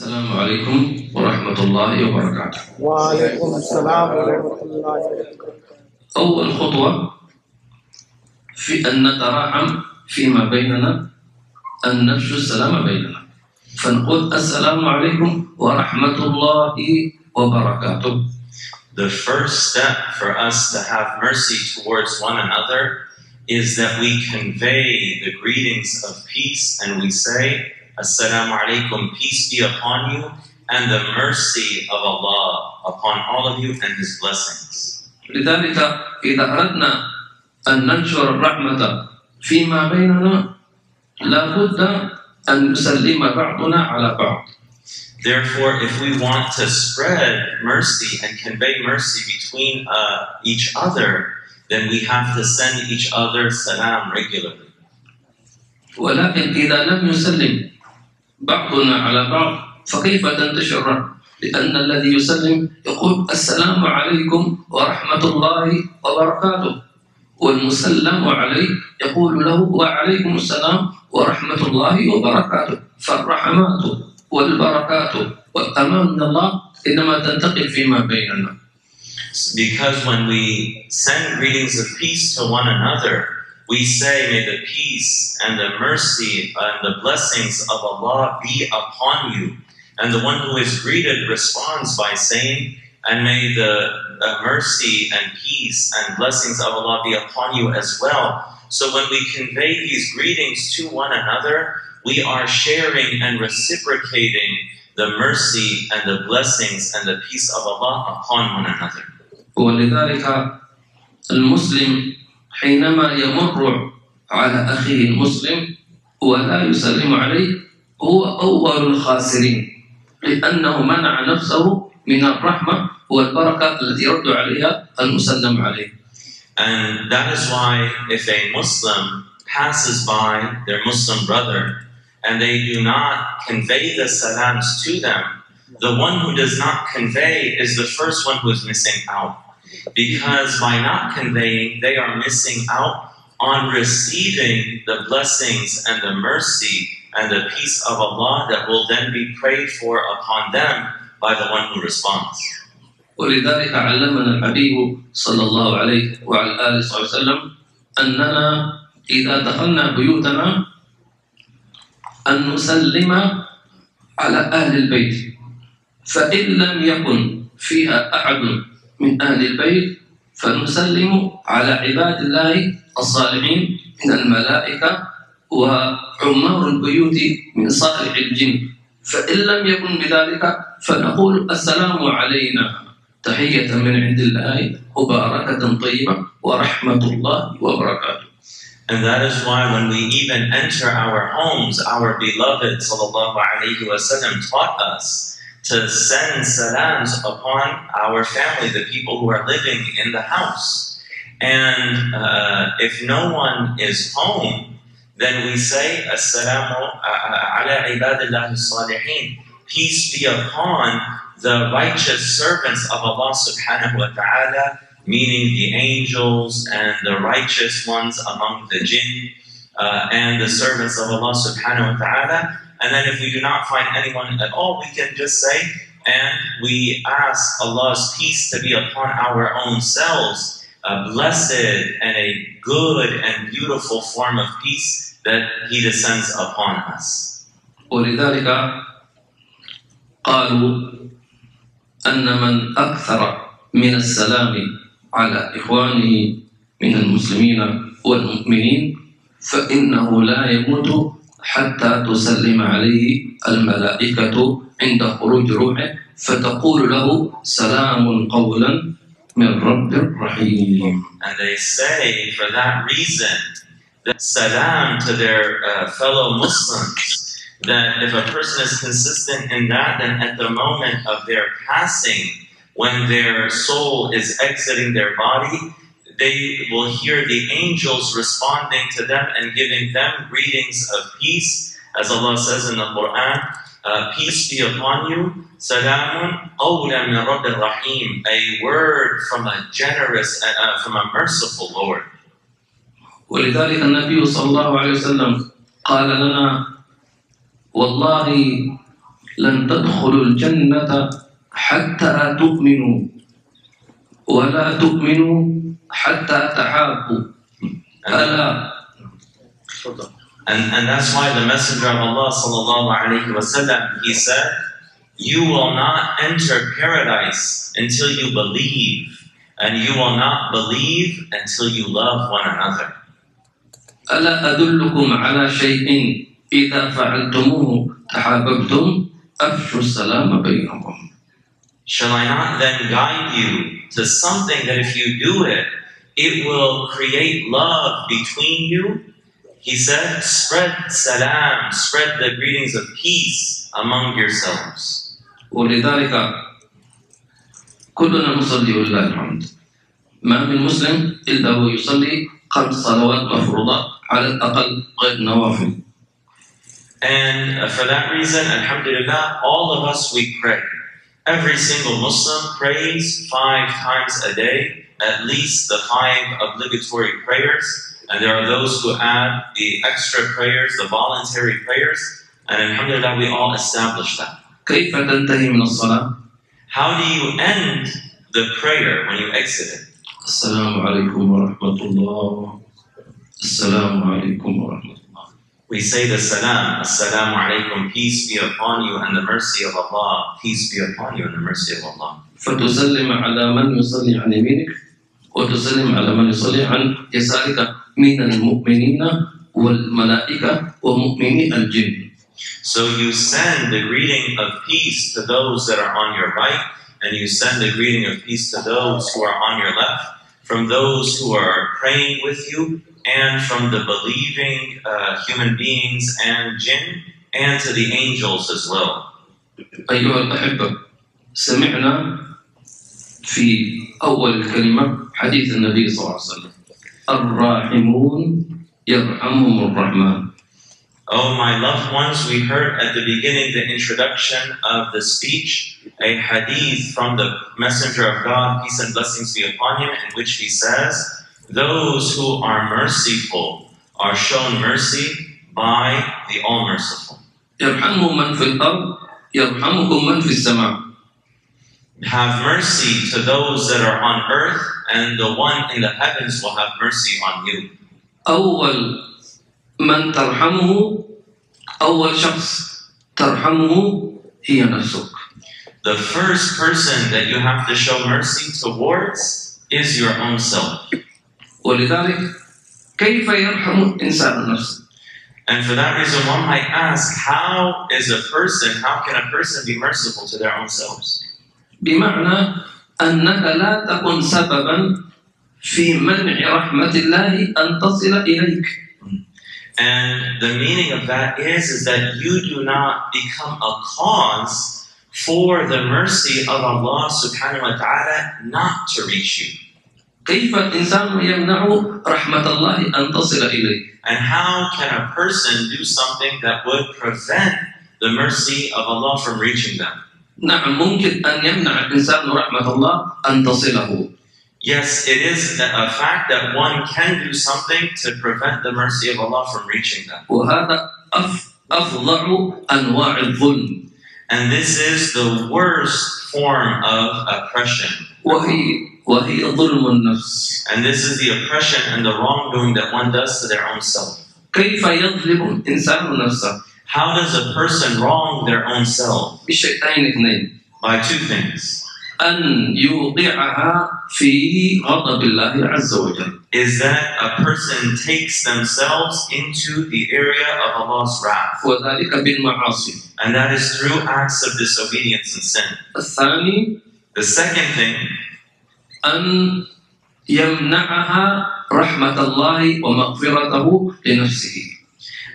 السلام عليكم ورحمة الله وبركاته. وعليكم السلام ورحمة الله وبركاته. أول خطوة في أن نتراحم فيما بيننا أن نفشو السلام بيننا. فنقول السلام عليكم ورحمة الله وبركاته. The first step for us to have mercy towards one another is that we convey the greetings of peace and we say, Assalamu alaikum, peace be upon you, and the mercy of Allah upon all of you and His blessings. لذلك إذا أردنا أن ننشر الرحمة فيما بيننا لابد أن نسلم بعضنا على بعض Therefore, if we want to spread mercy and convey mercy between uh, each other, then we have to send each other salam regularly. ولكن إذا لم يسلم بعضنا على بعض فكيف تنتشر؟ لأن الذي يسلم يقول السلام عليكم ورحمة الله وبركاته والمسلم عليه يقول له وعليكم السلام ورحمة الله وبركاته فالرحمات والبركات والأمان من الله إنما تنتقل فيما بيننا Because when we send greetings of peace to one another, we say, May the peace and the mercy and the blessings of Allah be upon you. And the one who is greeted responds by saying, And may the uh, mercy and peace and blessings of Allah be upon you as well. So when we convey these greetings to one another, we are sharing and reciprocating the mercy and the blessings and the peace of Allah upon one another. ولذلك المسلم حينما يمر على أخيه المسلم ولا يسلم عليه هو أول الخاسرين لأنه منع نفسه من الرحمة والبركة التي يرد عليها المسلم عليه And that is why if a Muslim passes by their Muslim brother and they do not convey the salams to them, the one who does not convey is the first one who is missing out. Because by not conveying, they are missing out on receiving the blessings and the mercy and the peace of Allah that will then be prayed for upon them by the one who responds. ولذلك علمنا الحبيب صلى الله عليه وعلى آله وصحبه وسلم أننا إذا دخلنا بيوتنا أن نسلم على أهل البيت فإن لم يكن فيها أحد من أهل البيت فنسلم على عباد الله الصالحين من الملائكة وعمار البيوت من صالح الجن. فإن لم يكن بذلك فنقول السلام علينا. تحية من عند الله مباركة طيبة ورحمة الله وبركاته. And that is why when we even enter our homes, our beloved sallallahu alaihi wasallam taught us to send salams upon our family, the people who are living in the house. And uh, if no one is home, then we say, Assalamu ala ibadillahi salihin. Peace be upon the righteous servants of Allah subhanahu wa ta'ala, meaning the angels and the righteous ones among the jinn uh, and the servants of Allah subhanahu wa ta'ala. And then if we do not find anyone at all, we can just say, and we ask Allah's peace to be upon our own selves, a blessed and a good and beautiful form of peace that He descends upon us. ولذلك قالوا أن من أكثر من السلام على إخوانه من المسلمين والمؤمنين فإنه لا يموت حتى تسلم عليه الملائكة عند خروج روحه فتقول له سلام قولا من رب رحيم And they say, for that reason, that salam to their uh, fellow Muslims, that if a person is consistent in that, then at the moment of their passing, when their soul is exiting their body, they will hear the angels responding to them and giving them greetings of peace. As Allah says in the Quran, uh, peace be upon you, salamun qawlan min Rabbil Rahim, a word from a generous, uh, from a merciful Lord. ولذلك النبي صلى الله عليه وسلم قال لنا والله لن تدخلوا الجنة حتى تؤمنوا ولا تؤمنوا حتى تحابوا ألا And, and that's why the Messenger of Allah sallallahu alayhi wasallam, he said, You will not enter paradise until you believe, and you will not believe until you love one another. ألا أدلكم على شيء إذا فعلتموه تحاببتم أفشوا السلام بينكم Shall I not then guide you to something that if you do it, it will create love between you? He said, Spread salam, spread the greetings of peace among yourselves. ولذلك كلنا نصلي ولله الحمد ما من مسلم إلا هو يصلي خمس صلوات مفروضات على الأقل غير نوافل And uh, for that reason, Alhamdulillah, all of us we pray. Every single Muslim prays five times a day, at least the five obligatory prayers. And there are those who add the extra prayers, the voluntary prayers. And Alhamdulillah, we all establish that. كيف تنتهي من الصلاة؟ How do you end the prayer when you exit it? السلام عليكم ورحمة الله السلام عليكم ورحمة الله We say the salam, assalamu alaikum, peace be upon you and the mercy of Allah, peace be upon you and the mercy of Allah. فتسلم على من يصلي عن يمينك وتسلم على من يصلي عن يسارك من المؤمنين والملائكة ومؤمني الجن So you send the greeting of peace to those that are on your right, and you send the greeting of peace to those who are on your left, from those who are praying with you, and from the believing uh, human beings and jinn, and to the angels as well. أيها الأحبة سمعنا في أول الكلمة حديث النبي صلى الله عليه وسلم الراحمون يرحمهم الرحمن Oh, my loved ones, we heard at the beginning the introduction of the speech, a hadith from the Messenger of God, peace and blessings be upon him, in which he says, Those who are merciful are shown mercy by the All Merciful. يرحمهم من في الأرض يرحمكم من في السماء Have mercy to those that are on earth, and the one in the heavens will have mercy on you. أول من ترحمه أول شخص ترحمه هي نفسك The first person that you have to show mercy towards is your own self. ولذلك كيف يرحم الإنسان نفسه And for that reason, one might ask, how is a person, how can a person be merciful to their own selves? بمعنى أنك لا تكن سببا في منع رحمة الله أن تصل إليك And the meaning of that is, is that you do not become a cause for the mercy of Allah subhanahu wa ta'ala not to reach you. كيف الإنسان يمنع رحمة الله أن تصل إليه And how can a person do something that would prevent the mercy of Allah from reaching them? نعم ممكن أن يمنع الإنسان رحمة الله أن تصله Yes, it is a fact that one can do something to prevent the mercy of Allah from reaching them. وهذا أف أفظع أنواع الظلم And this is the worst form of oppression. وهي وهي ظلم النفس And this is the oppression and the wrongdoing that one does to their own self. كيف يظلم الإنسان نفسه How does a person wrong their own self? بشيئين اثنين By two things. أن يوقعها في غضب الله عز وجل Is that a person takes themselves into the area of Allah's wrath. وذلك بالمعاصي And that is through acts of disobedience and sin. الثاني The second thing أن يمنعها رحمة الله ومغفرته لنفسه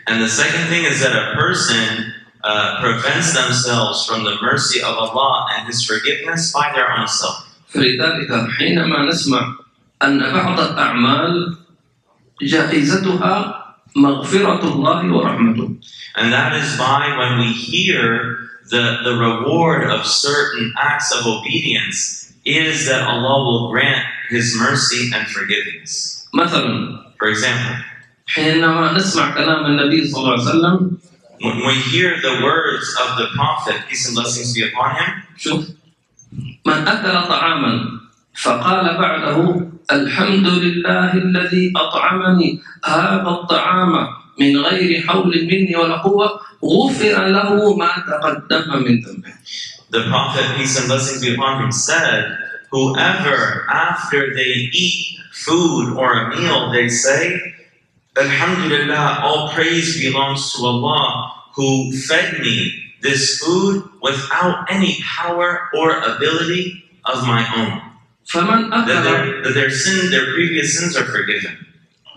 And the second thing is that a person uh, prevents themselves from the mercy of Allah and His forgiveness by their own self. فلذلك حينما نسمع أن بعض الأعمال جائزتها مغفرة الله ورحمته And that is why when we hear the, the reward of certain acts of obedience is that Allah will grant His mercy and forgiveness. مثلا For example, حينما نسمع كلام النبي صلى الله عليه وسلم When we hear the words of the Prophet, peace and blessings be upon him, شوف من أكل طعاما فقال بعده الحمد لله الذي أطعمني هذا الطعام من غير حول مني ولا قوة غفر له ما تقدم من ذنبه the Prophet, peace and blessings be upon him, said, Whoever, after they eat food or a meal, they say, Alhamdulillah, all praise belongs to Allah who fed me this food without any power or ability of my own. فمن That أكل their, that their sin, their previous sins are forgiven.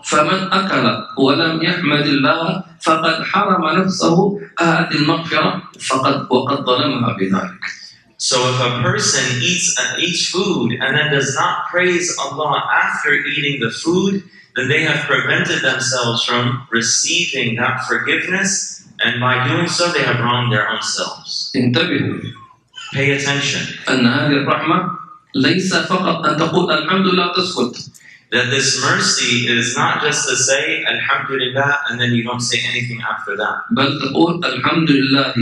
فمن أكل ولم يحمد الله فقد حرم نفسه هذه المغفرة فقد وقد ظلمها بذلك So if a person eats uh, eats food and then does not praise Allah after eating the food, then they have prevented themselves from receiving that forgiveness, and by doing so, they have wronged their own selves. انتبهوا Pay attention أن هذه الرحمة ليس فقط أن تقول الحمد لله تسكت that this mercy is not just to say Alhamdulillah and then you don't say anything after that. بل تقول الحمد لله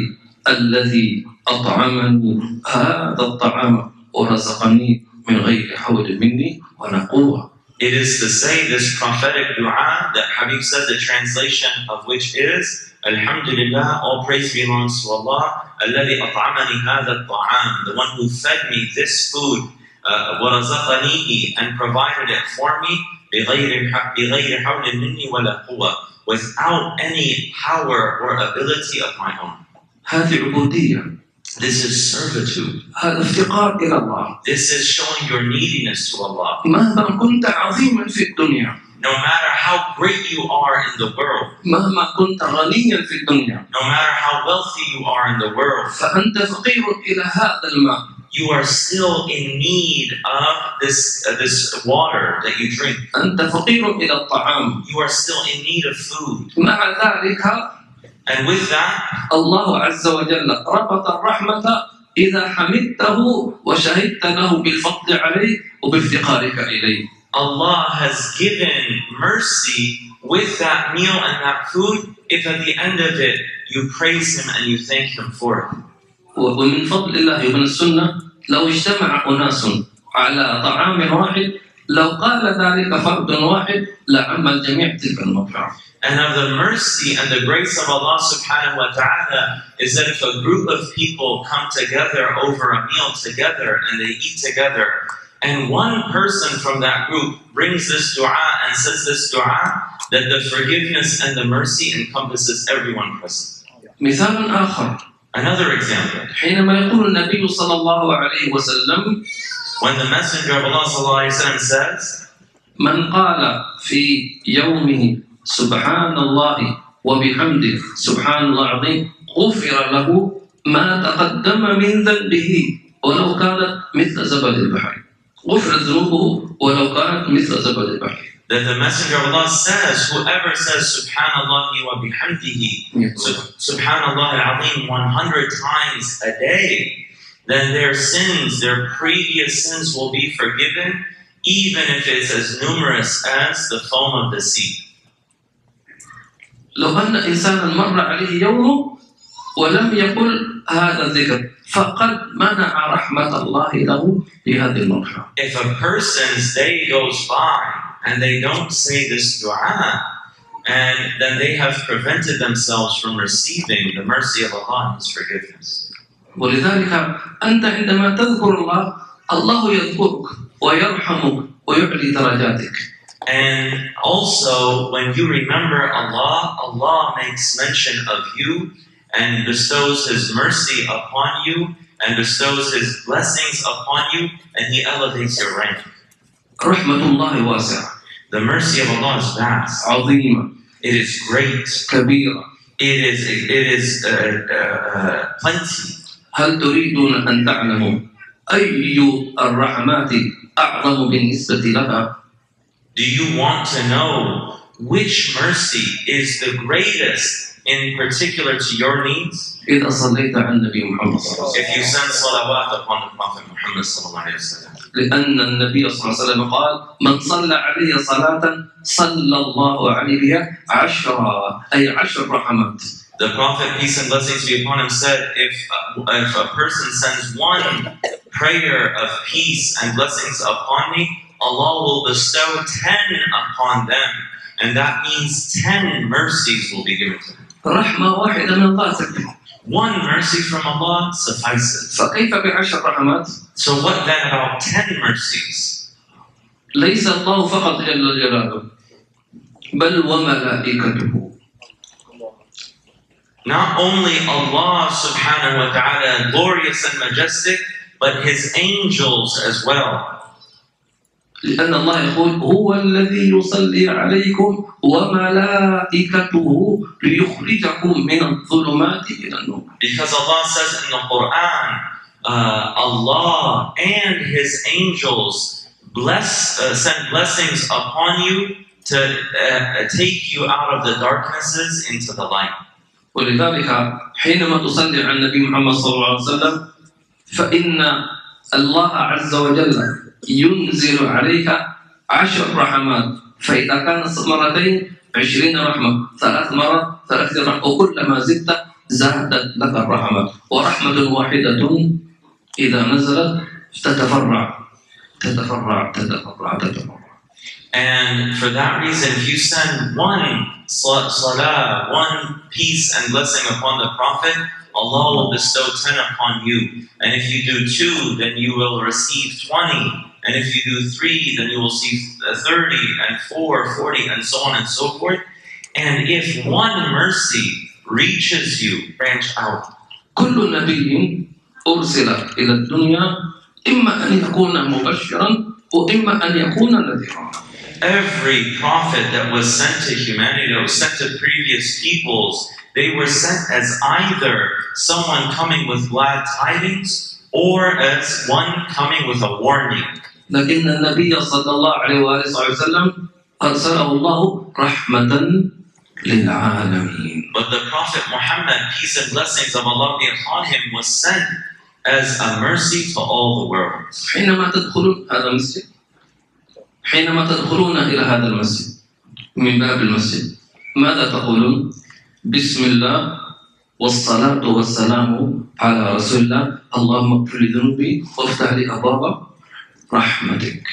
الذي أطعمني هذا الطعام ورزقني من غير حول مني ولا قوة It is to say this prophetic dua that Habib said, the translation of which is, Alhamdulillah, all praise belongs to Allah, الذي أطعمني هذا الطعام, the one who fed me this food, uh, ورزقنيه, and provided it for me, بغير, بغير حول مني ولا قوة, without any power or ability of my own. هذه عبودية This is servitude. هذا افتقار إلى الله This is showing your neediness to Allah. مهما كنت عظيما في الدنيا No matter how great you are in the world, مهما كنت غنيا في الدنيا no matter how wealthy you are in the world, فأنت فقير إلى هذا الماء you are still in need of this uh, this water that you drink. أنت فقير إلى الطعام You are still in need of food, مع ذلك and with that, الله عز وجل ربط الرحمة إذا حمدته وشهدت له بالفضل عليه وبافتقارك إليه Allah has given mercy with that meal and that food. If at the end of it you praise Him and you thank Him for it. ومن فضل الله ومن السنة لو اجتمع أناس على طعام واحد لو قال ذلك فرد واحد لعم الجميع تلك المغفرة And of the mercy and the grace of Allah subhanahu wa ta'ala is that if a group of people come together over a meal together and they eat together, and one person from that group brings this dua and says this dua, that the forgiveness and the mercy encompasses everyone present. مثال آخر Another example, حينما يقول النبي صلى الله عليه وسلم when the Messenger of Allah sallallahu alaihi wasallam says, من قال في يومه سبحان الله وبحمده سبحان الله العظيم غفر له ما تقدم من ذنبه ولو كانت مثل زبد البحر غفرت ذنوبه ولو كانت مثل زبد البحر that the Messenger of Allah says, whoever says Subhanallah wa bihamdihi, Sub- Subhanallah al-Azim 100 times a day, then their sins, their previous sins will be forgiven, even if it's as numerous as the foam of the sea. لو أن إنسانا مر عليه يومه ولم يقل هذا الذكر فقد منع رحمة الله له بهذه المغفرة If a person's day goes by and they don't say this dua, and then they have prevented themselves from receiving the mercy of Allah and His forgiveness. ولذلك أنت عندما تذكر الله الله يذكرك ويرحمك ويعلي درجاتك And also, when you remember Allah, Allah makes mention of you and bestows His mercy upon you and bestows His blessings upon you, and He elevates your rank. رحمة الله واسعة The mercy of Allah is vast. عظيمة It is great. كبيرة It is it is uh, uh, uh, plenty. هل تريدون أن تعلموا أي الرحمات أعظم بالنسبة لها Do you want to know which mercy is the greatest in particular to your needs? إذا صليت على النبي محمد صلى الله عليه If you وسلم send salawat upon the Prophet Muhammad sallallahu alaihi wasallam. لأن النبي صلى الله عليه وسلم قال من صلى علي صلاة صلى الله عليه عشرة أي عشر رحمات The Prophet, peace and blessings be upon him, said, if, if a person sends one prayer of peace and blessings upon me, Allah will bestow ten upon them. And that means ten mercies will be given to them. رحمة واحدة من الله تكفي One mercy from Allah suffices. فكيف بعشر رحمات؟ So what then about ten mercies? ليس الله فقط جل جلاله بل وملائكته Not only Allah subhanahu wa ta'ala, glorious and majestic, but His angels as well. لأن الله يقول هو الذي يصلي عليكم وملائكته ليخرجكم من الظلمات إلى النور Because Allah says in the Quran, uh, Allah and His angels bless, uh, send blessings upon you to uh, take you out of the darknesses into the light. ولذلك حينما تصلي على النبي محمد صلى الله عليه وسلم فإن الله عز وجل ينزل عليك عشر رحمات. فإذا كانت مرتين عشرين رحمة ثلاث مرات ثلاثين رحمة وكلما زدت زادت لك الرحمة. ورحمة واحدة إذا نزلت تتفرع تتفرع تتفرع تتفرع. And for that reason, if you send one sal- salah, one peace and blessing upon the Prophet, Allah will bestow 10 upon you. And if you do two, then you will receive 20. And if you do three, then you will receive uh, 30 and four, 40, and so on and so forth. And if one mercy reaches you, branch out. كل نبي أرسل إلى الدنيا إما أن يكون مبشرا وإما أن يكون نذيرا Every prophet that was sent to humanity, that was sent to previous peoples, they were sent as either someone coming with glad tidings or as one coming with a warning. لكن النبي صلى الله عليه وآله وسلم أرسله الله رحمة للعالمين But the Prophet Muhammad, peace and blessings of Allah be upon him, was sent as a mercy to all the worlds. حينما تدخلون هذا المسجد حينما تدخلون إلى هذا المسجد من باب المسجد ماذا تقولون؟ بسم الله والصلاة والسلام على رسول الله اللهم اغفر لي ذنوبي وافتح لي أبواب رحمتك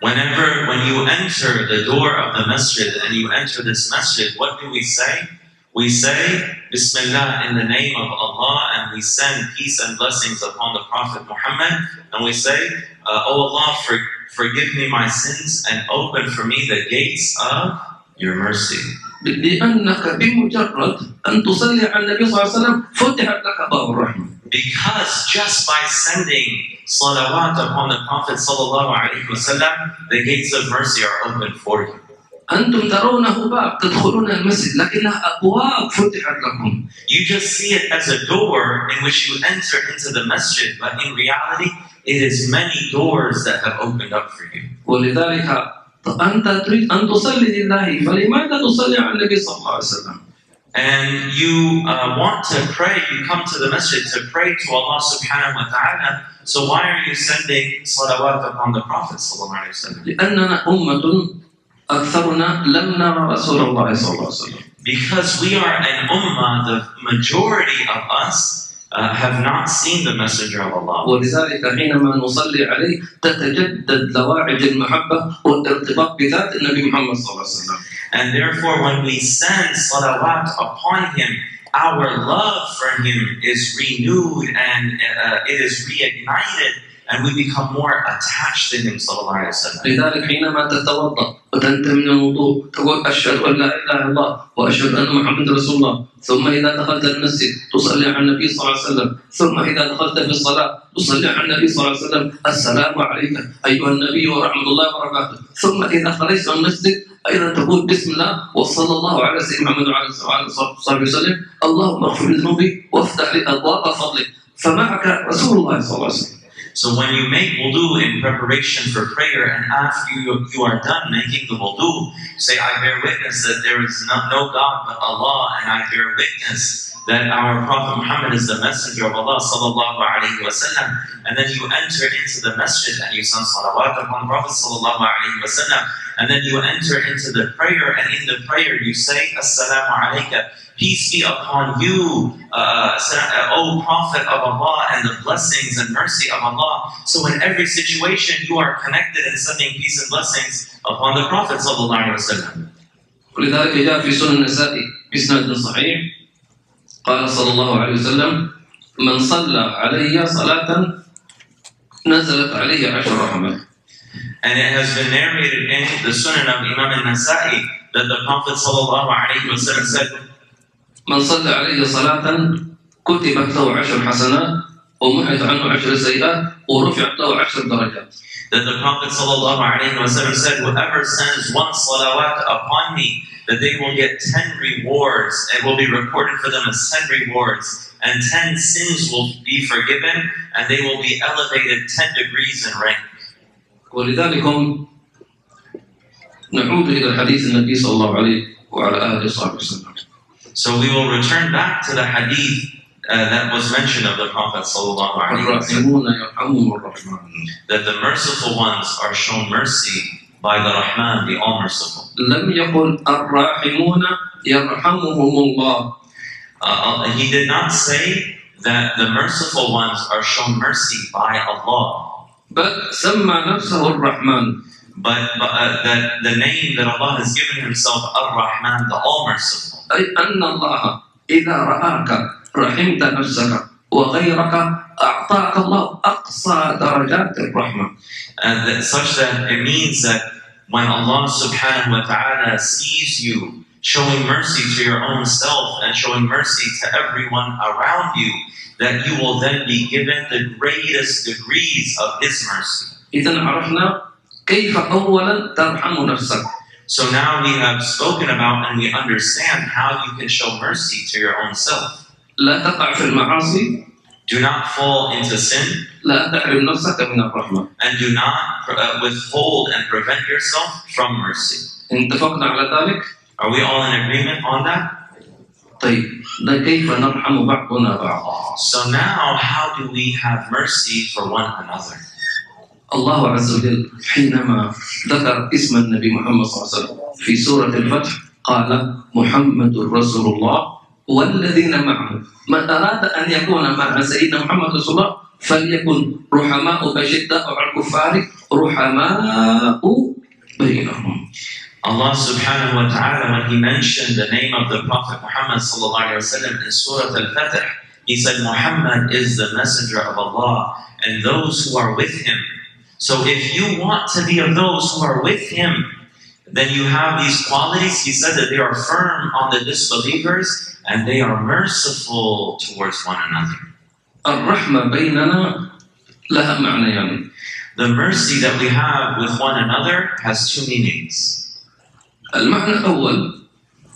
Whenever, when you enter the door of the masjid and you enter this masjid, what do we say? We say, Bismillah, in the name of Allah, and we send peace and blessings upon the Prophet Muhammad, and we say, uh, Oh Allah, for, forgive me my sins and open for me the gates of your mercy. لأنك بمجرد أن تصلي على النبي صلى الله عليه وسلم فتحت لك باب الرحمة Because just by sending salawat upon the Prophet sallallahu alaihi wasallam, the gates of mercy are open for you. أنتم ترونه باب تدخلون المسجد لكنها أبواب فتحت لكم You just see it as a door in which you enter into the masjid, but in reality, it is many doors that have opened up for you. ولذلك أنت تريد أن تصلي لله فلماذا تصلي على النبي صلى الله عليه وسلم And you uh, want to pray, you come to the masjid to pray to Allah subhanahu wa ta'ala. So why are you sending salawat upon the Prophet sallallahu alaihi wasallam? لأننا أمة أكثرنا لم نرى رسول الله صلى الله عليه وسلم Because we are an ummah, the majority of us uh, have not seen the messenger of Allah. ولذلك حينما نصلي عليه تتجدد لواعج المحبة والارتباط بذات النبي محمد صلى الله عليه وسلم And therefore, when we send salawat upon him, our love for him is renewed and uh, it is reignited, and we become more attached to him. Sallallahu alaihi wasallam. لذلك حينما تتوضأ وتنتهي من الوضوء تقول أشهد أن لا إله إلا الله وأشهد أن محمد رسول الله. ثم إذا دخلت المسجد تصلي على النبي صلى الله عليه وسلم. ثم إذا دخلت في الصلاة تصلي على النبي صلى الله عليه وسلم. السلام عليك أيها النبي ورحمة الله وبركاته. ثم إذا خرجت من المسجد أيضا تقول بسم الله وصلى الله على سيدنا محمد وعلى آله وصحبه وسلم. اللهم اغفر لي ذنوبي وافتح لي أبواب فضلك. فمعك رسول الله صلى الله عليه وسلم. So when you make wudu in preparation for prayer, and after you, you are done making the wudu, say, I bear witness that there is no, no God but Allah, and I bear witness that our Prophet Muhammad is the messenger of Allah, sallallahu alaihi wasallam. And then you enter into the masjid and you send salawat upon Prophet sallallahu alaihi wasallam. And then you enter into the prayer, and in the prayer you say, Assalamu alaikum, Peace be upon you, uh, sa- O Prophet of Allah, and the blessings and mercy of Allah. So in every situation, you are connected and sending peace and blessings upon the Prophet sallallahu alaihi wasallam. ولذلك جاء في سنن النسائي بإسناد صحيح قال صلى الله عليه وسلم من صلى علي صلاة نزلت عليه عشر رحمات And it has been narrated in the Sunan of Imam al-Nasa'i that the Prophet sallallahu alaihi wasallam said, من صلى علي صلاة كتبت له عشر حسنات ومحت عنه عشر سيئات ورفعت له عشر درجات that the Prophet ﷺ said, Whoever sends one salawat upon me, that they will get ten rewards, and will be recorded for them as ten rewards, and ten sins will be forgiven, and they will be elevated ten degrees in rank. ولذلك نعود إلى حديث النبي صلى الله عليه وعلى آله وصحبه وسلم So we will return back to the hadith uh, that was mentioned of the Prophet ﷺ, الراحمون يرحمهم الرحمن that the merciful ones are shown mercy by the Rahman, the All Merciful. لم يقل الراحمون يرحمهم الله Uh, uh, he did not say that the merciful ones are shown mercy by Allah. بل سمى نفسه الرحمن but, but uh, that the name that Allah has given Himself, Ar-Rahman, the All-Merciful. أي أن الله إذا رآك رحمت نفسك وغيرك أعطاك الله أقصى درجات الرحمة And that, such that it means that when Allah subhanahu wa ta'ala sees you showing mercy to your own self and showing mercy to everyone around you, that you will then be given the greatest degrees of His mercy. إذا عرفنا كيف أولا ترحم نفسك So now we have spoken about and we understand how you can show mercy to your own self. لا تقع في المعاصي Do not fall into sin لا تحرم نفسك من الرحمة and do not uh, withhold and prevent yourself from mercy. اتفقنا على ذلك Are we all in agreement on that? طيب ده كيف نرحم بعضنا بعضا So now, how do we have mercy for one another? الله عز وجل حينما ذكر اسم النبي محمد صلى الله عليه وسلم في سورة الفتح قال محمد رسول الله والذين معه من أراد أن يكون مع سيدنا محمد رسول الله فليكن رحماء أشداء على الكفار رحماء بينهم Allah subhanahu wa ta'ala, when He mentioned the name of the Prophet Muhammad sallallahu alayhi wa sallam in Surah Al-Fatih, He said, Muhammad is the messenger of Allah and those who are with Him. So if you want to be of those who are with Him, then you have these qualities. He said that they are firm on the disbelievers and they are merciful towards one another. الرحمة بيننا لها معنيان The mercy that we have with one another has two meanings. المعنى الأول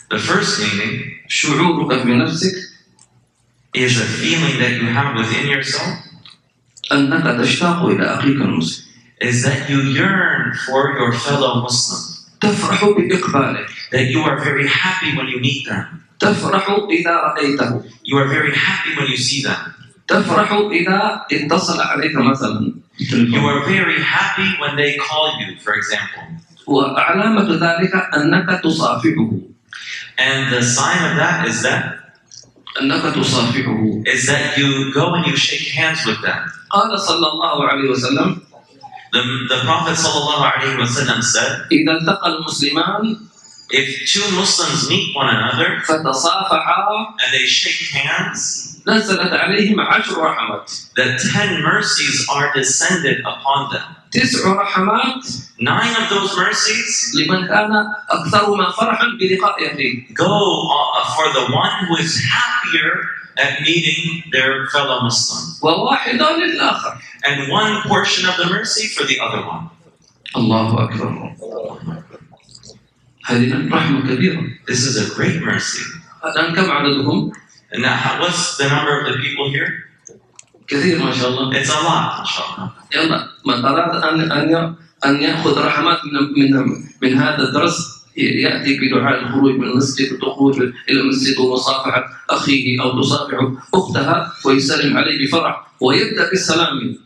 The first meaning شعورك في نفسك is a feeling that you have within yourself أنك تشتاق إلى أخيك المسلم is that you yearn for your fellow Muslim, تفرح بإقباله that you are very happy when you meet them, تفرح إذا رأيته you are very happy when you see them, تفرح إذا اتصل عليك مثلا you are very happy when they call you, for example. وعلامة ذلك أنك تصافحه And the sign of that is that أنك تصافحه is that you go and you shake hands with them. قال صلى الله عليه وسلم The, the Prophet ﷺ said, إذا التقى المسلمان if two Muslims meet one another فتصافحا and they shake hands, نزلت عليهم عشر رحمات that ten mercies are descended upon them. تسع رحمات Nine of those mercies لمن كان أكثرهما فرحا بلقاء أخيه go uh, for the one who is happier at meeting their fellow Muslim, وواحدة للآخر and one portion of the mercy for the other one. الله أكبر هذه رحمة كبيرة This is a great mercy. الآن كم عددهم؟ And now, how- what's the number of the people here? كثير ما شاء الله It's a lot, inshallah. يلا من أراد أن أن أن يأخذ رحمات من من من هذا الدرس يأتي بدعاء الخروج من المسجد والدخول إلى المسجد ومصافحة أخيه أو تصافح أختها ويسلم عليه بفرح ويبدأ بالسلام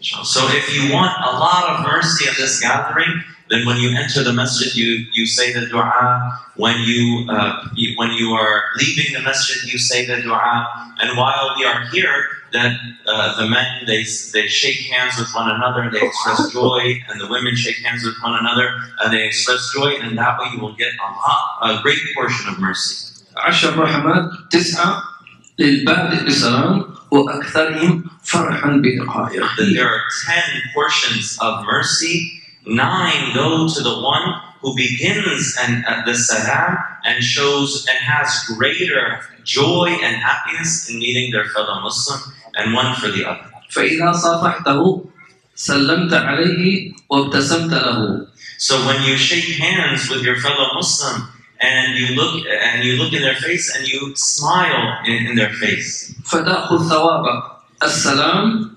So if you want a lot of mercy in this gathering, then when you enter the masjid, you, you say the dua. When you, uh, you when you are leaving the masjid, you say the dua. And while we are here, that uh, the men they they shake hands with one another, they express joy, and the women shake hands with one another, and they express joy, and that way you will get a lot, a great portion of mercy. عشر رحمات تسعة للبادئ بسلام وأكثرهم فرحا بلقائه That there are ten portions of mercy, nine go to the one who begins and uh, the salam and shows and has greater joy and happiness in meeting their fellow Muslim, and one for the other. فإذا صافحته سلمت عليه وابتسمت له So when you shake hands with your fellow Muslim and you look and you look in their face and you smile in, in their face, فتأخذ ثواب السلام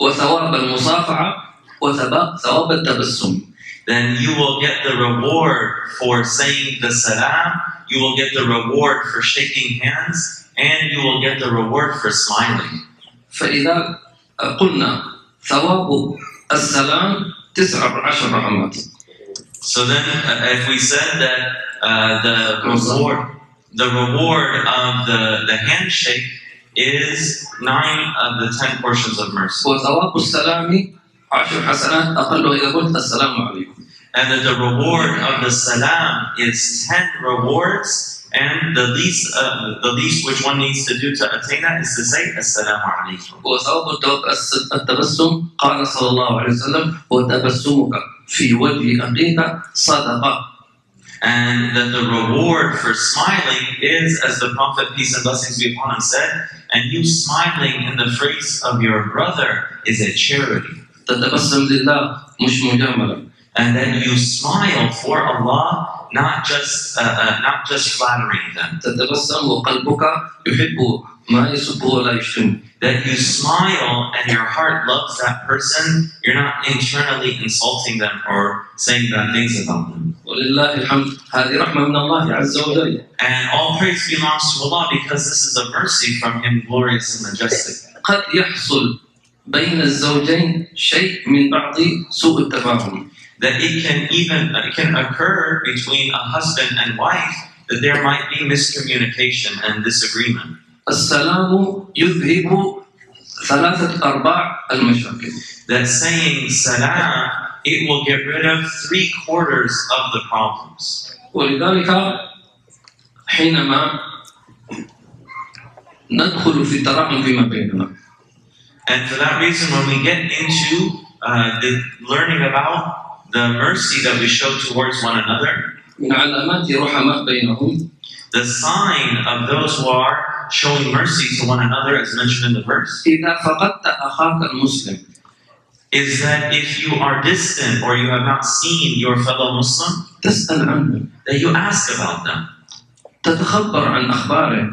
وثواب المصافحة وثواب ثواب التبسم then you will get the reward for saying the salam, you will get the reward for shaking hands, and you will get the reward for smiling. فإذا قلنا ثواب السلام تسعة عشر رحمات So then, uh, if we said that uh, the reward, the reward of the, the handshake is nine of the ten portions of mercy, وثواب السلام عشر حسنات أقل إذا قلت السلام عليكم and that the reward of the salam is ten rewards, and the least, uh, the least which one needs to do to attain that is to say assalamu alaikum. وثواب التوب- الس- التبسم قال صلى الله عليه وسلم وتبسمك في وجه أخيك صدقة And that the reward for smiling is, as the Prophet, peace and blessings be upon him, said, and you smiling in the face of your brother is a charity. تتبسم لله مش مجاملة And then you smile for Allah, not just uh, uh, not just flattering them. تتبسم وقلبك يحب ما يسب ولا يشتم That you smile and your heart loves that person. You're not internally insulting them or saying bad things about them. ولله الحمد هذه رحمة من الله عز وجل And all praise belongs to Allah because this is a mercy from Him, glorious and majestic. قد يحصل بين الزوجين شيء من بعض سوء التفاهم that it can even it can occur between a husband and wife that there might be miscommunication and disagreement. السلام يذهب ثلاثة أرباع المشاكل That saying salam, it will get rid of three quarters of the problems. ولذلك حينما ندخل في التراحم فيما بيننا And for that reason, when we get into uh, the learning about the mercy that we show towards one another. The sign of those who are showing mercy to one another as mentioned in the verse is that if you are distant or you have not seen your fellow Muslim that you ask about them.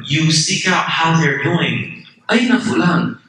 You seek out how they're doing.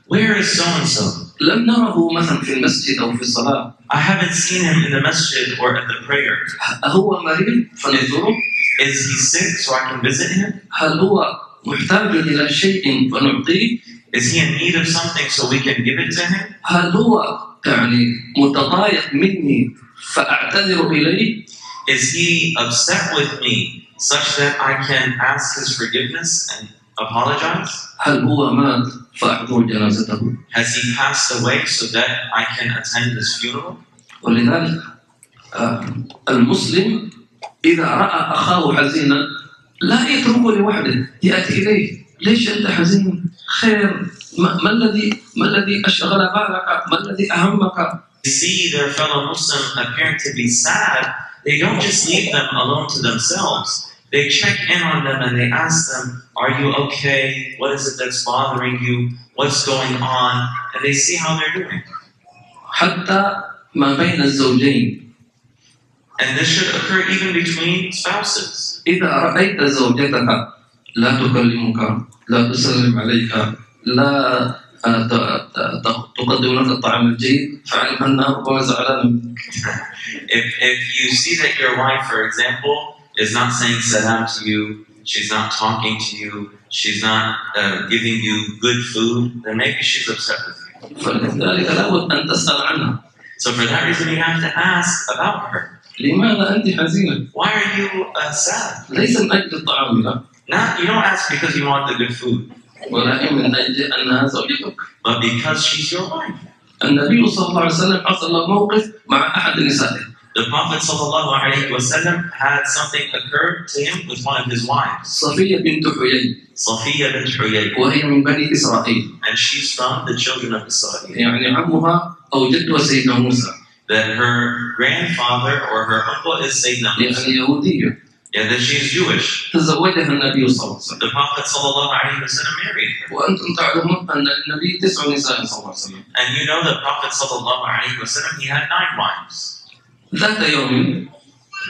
Where is so-and-so? لم نره مثلا في المسجد أو في الصلاة I haven't seen him in the masjid or at the prayer. هو مريض فنزوره Is he sick so I can visit him? هل هو محتاج إلى شيء فنعطيه Is he in need of something so we can give it to him? هل هو يعني متضايق مني فأعتذر إليه Is he upset with me such that I can ask his forgiveness and apologize? هل هو مات فأحضر جنازته Has he passed away so that I can attend his funeral? ولذلك آه، المسلم إذا رأى أخاه حزينا لا يتركه لوحده يأتي إليه ليش أنت حزين خير ما, ما الذي ما الذي أشغل بالك ما الذي أهمك see their fellow Muslim appearing to be sad, they don't just leave them alone to themselves. They check in on them and they ask them, Are you okay? What is it that's bothering you? What's going on? And they see how they're doing. حتى ما بين الزوجين And this should occur even between spouses. إذا رأيت زوجتك لا تكلمك لا تسلم عليك لا آه، ت- ت- ت- تقدم لك الطعام الجيد فاعلم أنها ربما زعلانة منك. If, if you see that your wife, for example, is not saying salam to you, she's not talking to you, she's not uh, giving you good food, then maybe she's upset with you. فلذلك لابد أن تسأل عنها So for that reason, you have to ask about her. لماذا أنت حزينة؟ Why are you uh, sad? ليس من أجل الطعام لا Not you don't ask because you want the good food, ولكن من أجل أنها زوجتك but because she's your wife. النبي صلى الله عليه وسلم حصل له موقف مع أحد نسائه The Prophet sallallahu alaihi wasallam had something occur to him with one of his wives, صفية بنت حيي Safiya bint Huyay, وهي من بني إسرائيل and she's from the children of Israel. يعني عمها أو جدها سيدنا موسى That her grandfather or her uncle is Sayyidina Musa. يعني يهودية Yeah, that she's Jewish. تزوجها النبي صلى الله عليه وسلم The Prophet sallallahu alaihi wasallam married her. وأنتم تعلمون أن النبي تسع نساء صلى الله عليه وسلم And you know the Prophet sallallahu alaihi wasallam, he had nine wives. ذات يوم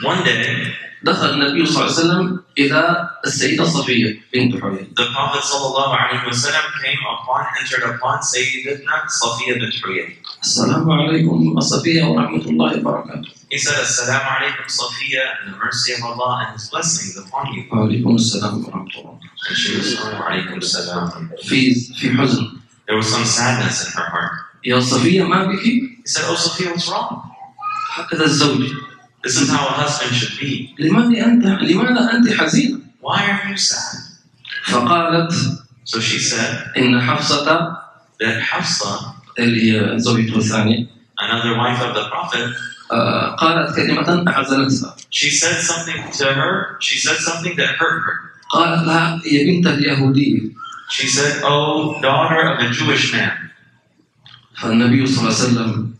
one day دخل النبي صلى الله عليه وسلم إلى السيدة صفية بنت حويي. The Prophet صلى الله عليه وسلم came upon, entered upon سيدتنا صفية بنت حويي. السلام عليكم صفية ورحمة الله وبركاته. He said, السلام عليكم صفية and the mercy of Allah and His blessings upon you. وعليكم السلام ورحمة الله. And she was وعليكم السلام. في في حزن. There was some sadness in her heart. يا صفية ما بك؟ He said, Oh Safiya, what's wrong? هكذا الزوج This is how a husband should be. لماذا أنت لماذا أنت حزينة Why are you sad? فقالت So she said إن حفصة that Hafsa, اللي هي زوجته الثانية another wife of the Prophet, آه، قالت كلمة أحزنتها she said something to her, she said something that hurt her. قالت لها يا بنت اليهودية She said, Oh, daughter of a Jewish man. فالنبي صلى الله عليه وسلم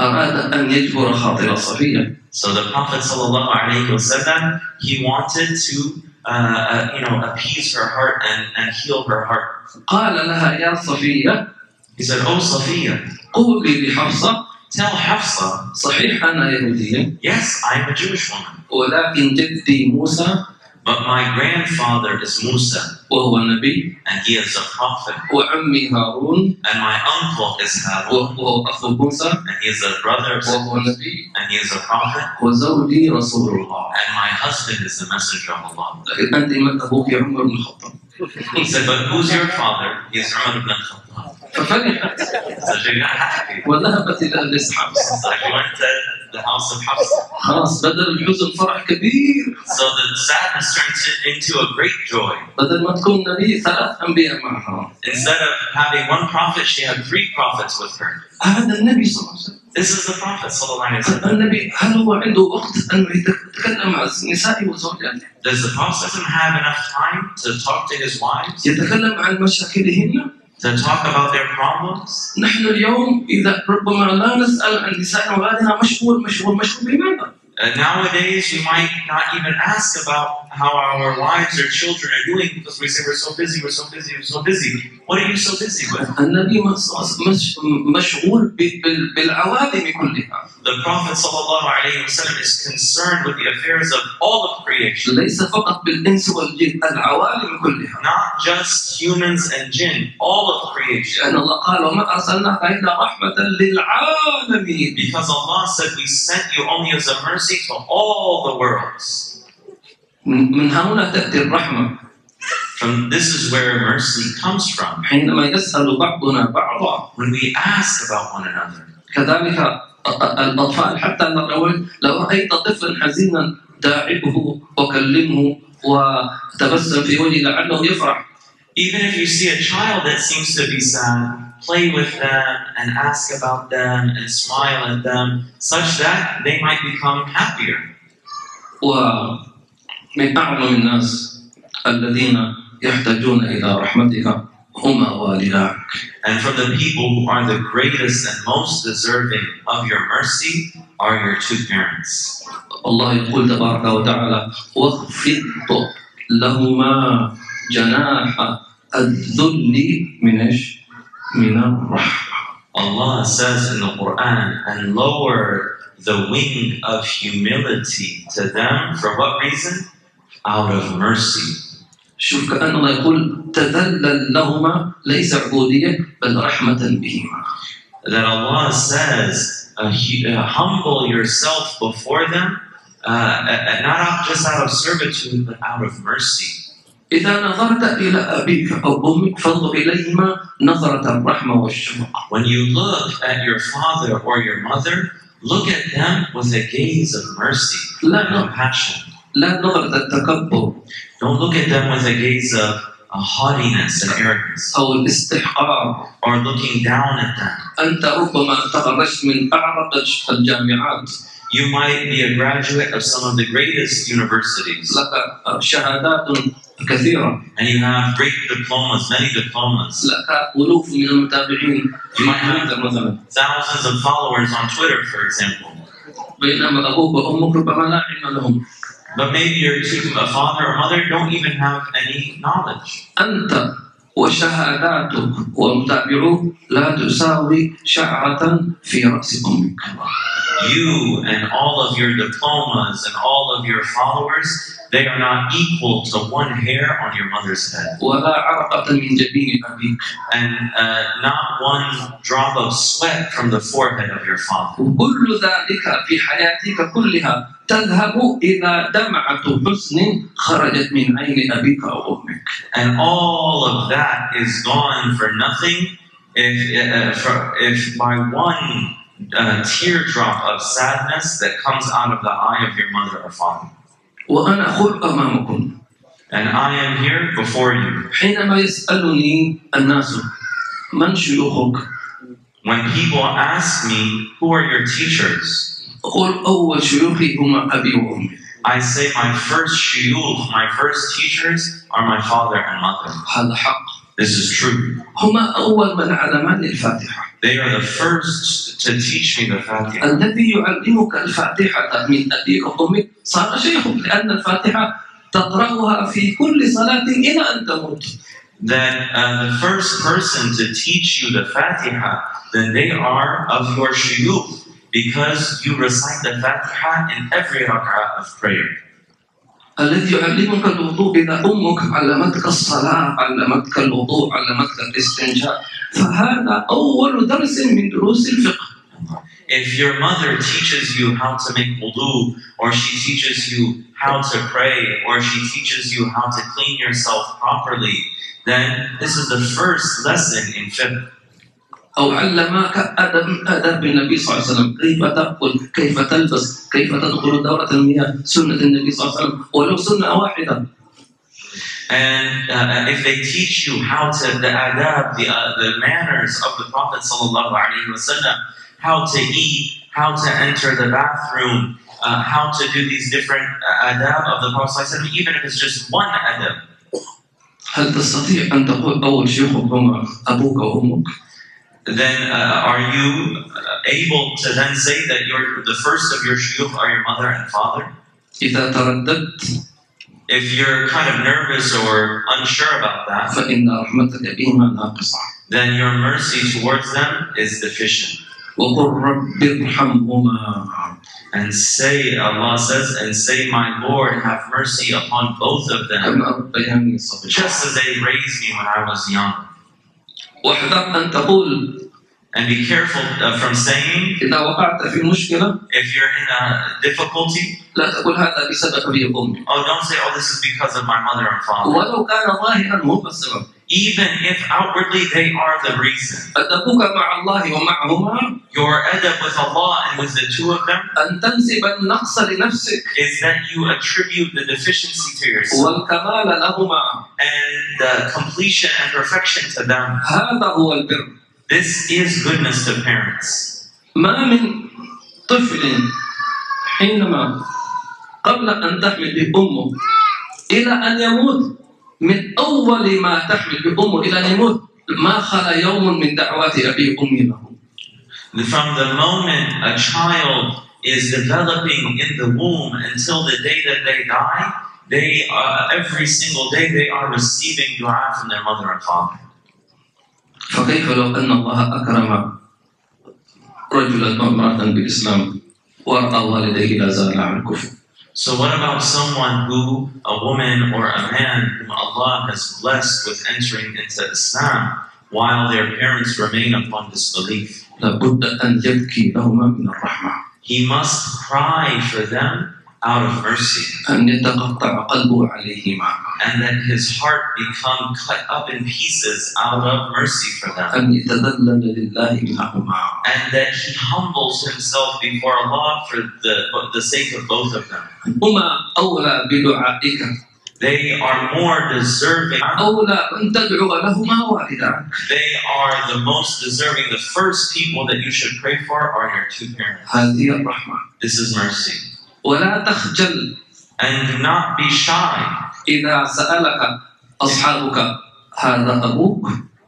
أراد أن يجبر خاطر صفية So the Prophet sallallahu alaihi wasallam, he wanted to, uh, uh, you know, appease her heart and, and heal her heart. قال لها يا صفية He said, Oh, Safiya, قولي لحفصة tell Hafsa, صحيح أنا يهودية yes, I'm a Jewish woman, ولكن جدي موسى but my grandfather is Musa, وهو نبي and he is a prophet, وعمي هارون and my uncle is Harun, وهو أخو موسى and he is a brother, of- وهو نبي and he is a prophet, وزوجي رسول الله and my husband is the messenger of Allah. لكن أنت من أبوك عمر بن الخطاب He said, but who's your father? He is Umar ibn al-Khattab. ففرحت So she got happy. وذهبت إلى الإس حفصة So she went to the house of Hafsa. خلاص بدل الحزن فرح كبير So the sadness turned to- into a great joy. بدل ما تكون نبي ثلاث أنبياء معها Instead of having one prophet, she had three prophets with her. هذا النبي صلى الله عليه وسلم This is the prophet sallallahu alaihi wasallam. النبي هل هو عنده وقت أنه يتكلم مع نسائه وزوجاته Does the prophet have enough time to talk to his wives, يتكلم عن مشاكلهن to talk about their problems? نحن اليوم إذا ربما لا نسأل عن نسائنا وأولادنا مشغول مشغول مشغول بماذا؟ And nowadays, we might not even ask about how our wives or children are doing because we say we're so busy, we're so busy, we're so busy. What are you so busy with? النبي مس- مش- مشغول ب- بال- بالعوالم كلها The Prophet وسلم, is concerned with the affairs of all of creation. Not just humans and jinn, all of creation. Because Allah said, We sent you only as a mercy to all the worlds. From this is where mercy comes from. When we ask about one another. الأطفال حتى لو لو رأيت طفلا حزينا داعبه وكلمه وتبسم في وجهه لعله يفرح Even if you see a child that seems to be sad, play with them and ask about them and smile at them, such that they might become happier. ومن أعظم الناس الذين يحتاجون إلى رحمتك هما والداك And from the people who are the greatest and most deserving of your mercy are your two parents. الله يقول تبارك وتعالى واخفض لهما جناح الذل من ايش؟ من الرحمة Allah says in the Quran, and lower the wing of humility to them for what reason? Out of mercy. شوف كأن الله يقول تذلل لهما ليس عبودية بل رحمة بهما That Allah says, uh, hu- uh, humble yourself before them, uh, uh, not just out of servitude, but out of mercy. إذا نظرت إلى أبيك أو أمك فانظر إليهما نظرة الرحمة والشفقة When you look at your father or your mother, look at them with a gaze of mercy لا and compassion. لا نظرة التكبر Don't look at them with a gaze of uh, haughtiness and arrogance أو الاستحقار or looking down at them. أنت ربما تخرجت من أعرق الجامعات You might be a graduate of some of the greatest universities لك شهادات كثيرة and you have great diplomas, many diplomas. لك ألوف من المتابعين في تويتر مثلا thousands of followers on Twitter, for example. بينما أبوك وأمك ربما لا علم لهم But maybe your a father or mother don't even have any knowledge. أنت وشهاداتك ومتابعوك لا تساوي شعرة في رأس أمك You and all of your diplomas and all of your followers, they are not equal to one hair on your mother's head. And uh, not one drop of sweat from the forehead of your father. And all of that is gone for nothing if, uh, for, if by one uh, teardrop of sadness that comes out of the eye of your mother or father. وأنا أمامكم and I am here before you. حينما يسألني الناس من شيوخك When people ask me, who are your teachers? أول شيوخي هم أبي وأمي I say my first shuyukh, my first teachers are my father and mother. هذا حق This is true. هما أول من علمني الفاتحة They are the first to teach me the Fatiha. الذي يعلمك الفاتحة من أبيك وأمك صار شيخك لأن الفاتحة تقرأها في كل صلاة إلى أن تموت That uh, the first person to teach you the Fatiha, then they are of your shuyukh because you recite the Fatiha in every rak'ah of prayer. الذي يعلمك الوضوء إذا أمك علمتك الصلاة علمتك الوضوء علمتك الاستنجاء فهذا أول درس من دروس الفقه If your mother teaches you how to make wudu, or she teaches you how to pray, or she teaches you how to clean yourself properly, then this is the first lesson in fiqh. أو علمك أدب آداب النبي صلى الله عليه وسلم كيف تأكل كيف تلبس كيف تدخل دورة المياه سنة النبي صلى الله عليه وسلم ولو سنة واحدة And uh, if they teach you how to, the adab, the, uh, the manners of the Prophet sallallahu alaihi wasallam, how to eat, how to enter the bathroom, uh, how to do these different uh, adab of the Prophet sallallahu alaihi wasallam, even if it's just one adab, هل تستطيع أن تقول أول شيخك هما أبوك وأمك then uh, are you uh, able to then say that you're the first of your shuyukh are your mother and father? إذا ترددت If you're kind of nervous or unsure about that, فإن رحمتك بهما ناقصة then your mercy towards them is deficient. وقل رب ارحمهما And say, Allah says, and say, My Lord, have mercy upon both of them, كما ربياني صغيرا just as they raised me when I was young. واحذر أن تقول And be careful uh, from saying, إذا وقعت في مشكلة if you're in a difficulty, لا تقول هذا بسبب أبي وأمي oh, don't say, Oh, this is because of my mother and father. ولو كان ظاهرا هم السبب Even if outwardly they are the reason. أدبك مع الله ومعهما Your adab with Allah and with the two of them أن تنسب النقص لنفسك is that you attribute the deficiency to yourself والكمال لهما and the completion and perfection to them. هذا هو البر This is goodness to parents. ما من طفل حينما قبل أن تحمل به أمه إلى أن يموت من أول ما تحمل به أمه إلى أن يموت ما خلا يوم من دعوات أبي وأمي له From the moment a child is developing in the womb until the day that they die, they uh, every single day they are receiving dua from their mother and father. فكيف لو أن الله أكرم رجلا وامرأة بالإسلام ورأى والديه لا زال على الكفر So what about someone who, a woman or a man whom Allah has blessed with entering into Islam while their parents remain upon disbelief? He must cry for them out of mercy, أن يتقطع قلبه عليهما and that his heart become cut up in pieces out of mercy for them, أن يتذلل لله معهما and that he humbles himself before Allah for the, for the sake of both of them. هما أولى بدعائك They are more deserving. أولى أن تدعو لهما والداك They are the most deserving. The first people that you should pray for are your two parents. هذه الرحمة This is mercy. ولا تخجل And do not be shy. إذا سألك أصحابك هذا أبوك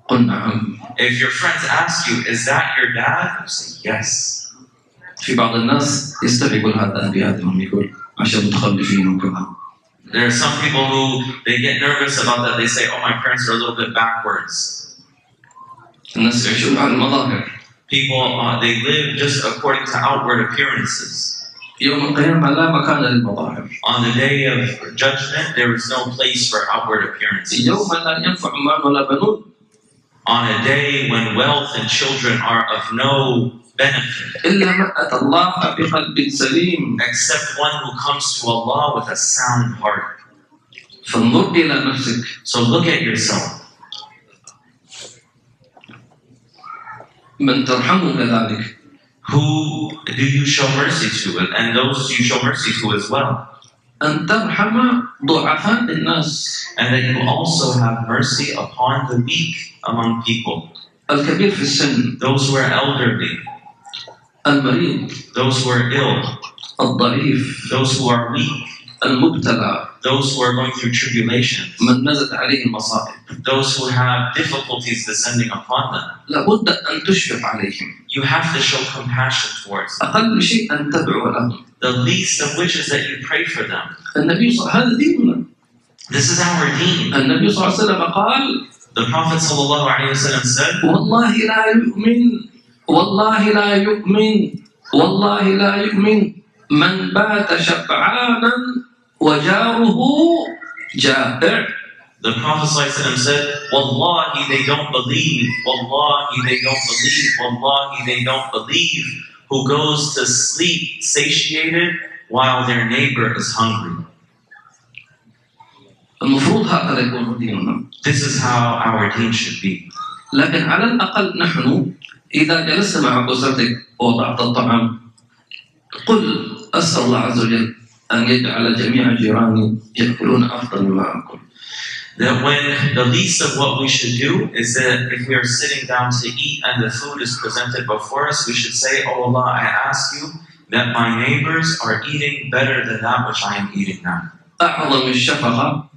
قل نعم If your friends ask you, is that your dad? You say, yes. في بعض الناس يستبعد هذا أبي هذا أمي يقول عشان متخلفين وكذا There are some people who they get nervous about that. They say, oh, my parents are a little bit backwards. الناس يعيشون على المظاهر People, uh, they live just according to outward appearances. يوم القيامة لا مكان للمظاهر On the day of judgment, there is no place for outward appearances. يوم لا ينفع مال ولا بنون On a day when wealth and children are of no benefit, إلا من أتى الله بقلب سليم except one who comes to Allah with a sound heart. فانظر إلى نفسك So look at yourself. من ترحمه كذلك Who do you show mercy to? And those you show mercy to as well. أن ترحم ضعفاء الناس And that you also have mercy upon the weak among people. الكبير في السن Those who are elderly, المريض those who are ill, الضعيف those who are weak, المبتلى those who are going through tribulations, من نزلت عليه المصائب those who have difficulties descending upon them. لابد أن تشفق عليهم You have to show compassion towards them. أقل شيء أن تدعو لهم The least of which is that you pray for them. النبي صلى هذا ديننا This is our deen. النبي صلى الله عليه وسلم قال The Prophet ﷺ said, والله لا يؤمن والله لا يؤمن والله لا يؤمن من بات شبعانا وجاره جائع The Prophet ﷺ said, Wallahi, they don't believe. Wallahi, they don't believe. Wallahi, they don't believe. Who goes to sleep satiated while their neighbor is hungry. المفروض هكذا يكون ديننا This is how our deen should be. لكن على الأقل نحن إذا جلست مع أسرتك ووضعت الطعام قل أسأل الله عز وجل أن يجعل جميع جيراني يأكلون أفضل مما أكل That when the least of what we should do is that if we are sitting down to eat and the food is presented before us, we should say, Oh Allah, I ask you that my neighbors are eating better than that which I am eating now. أعظم الشفقة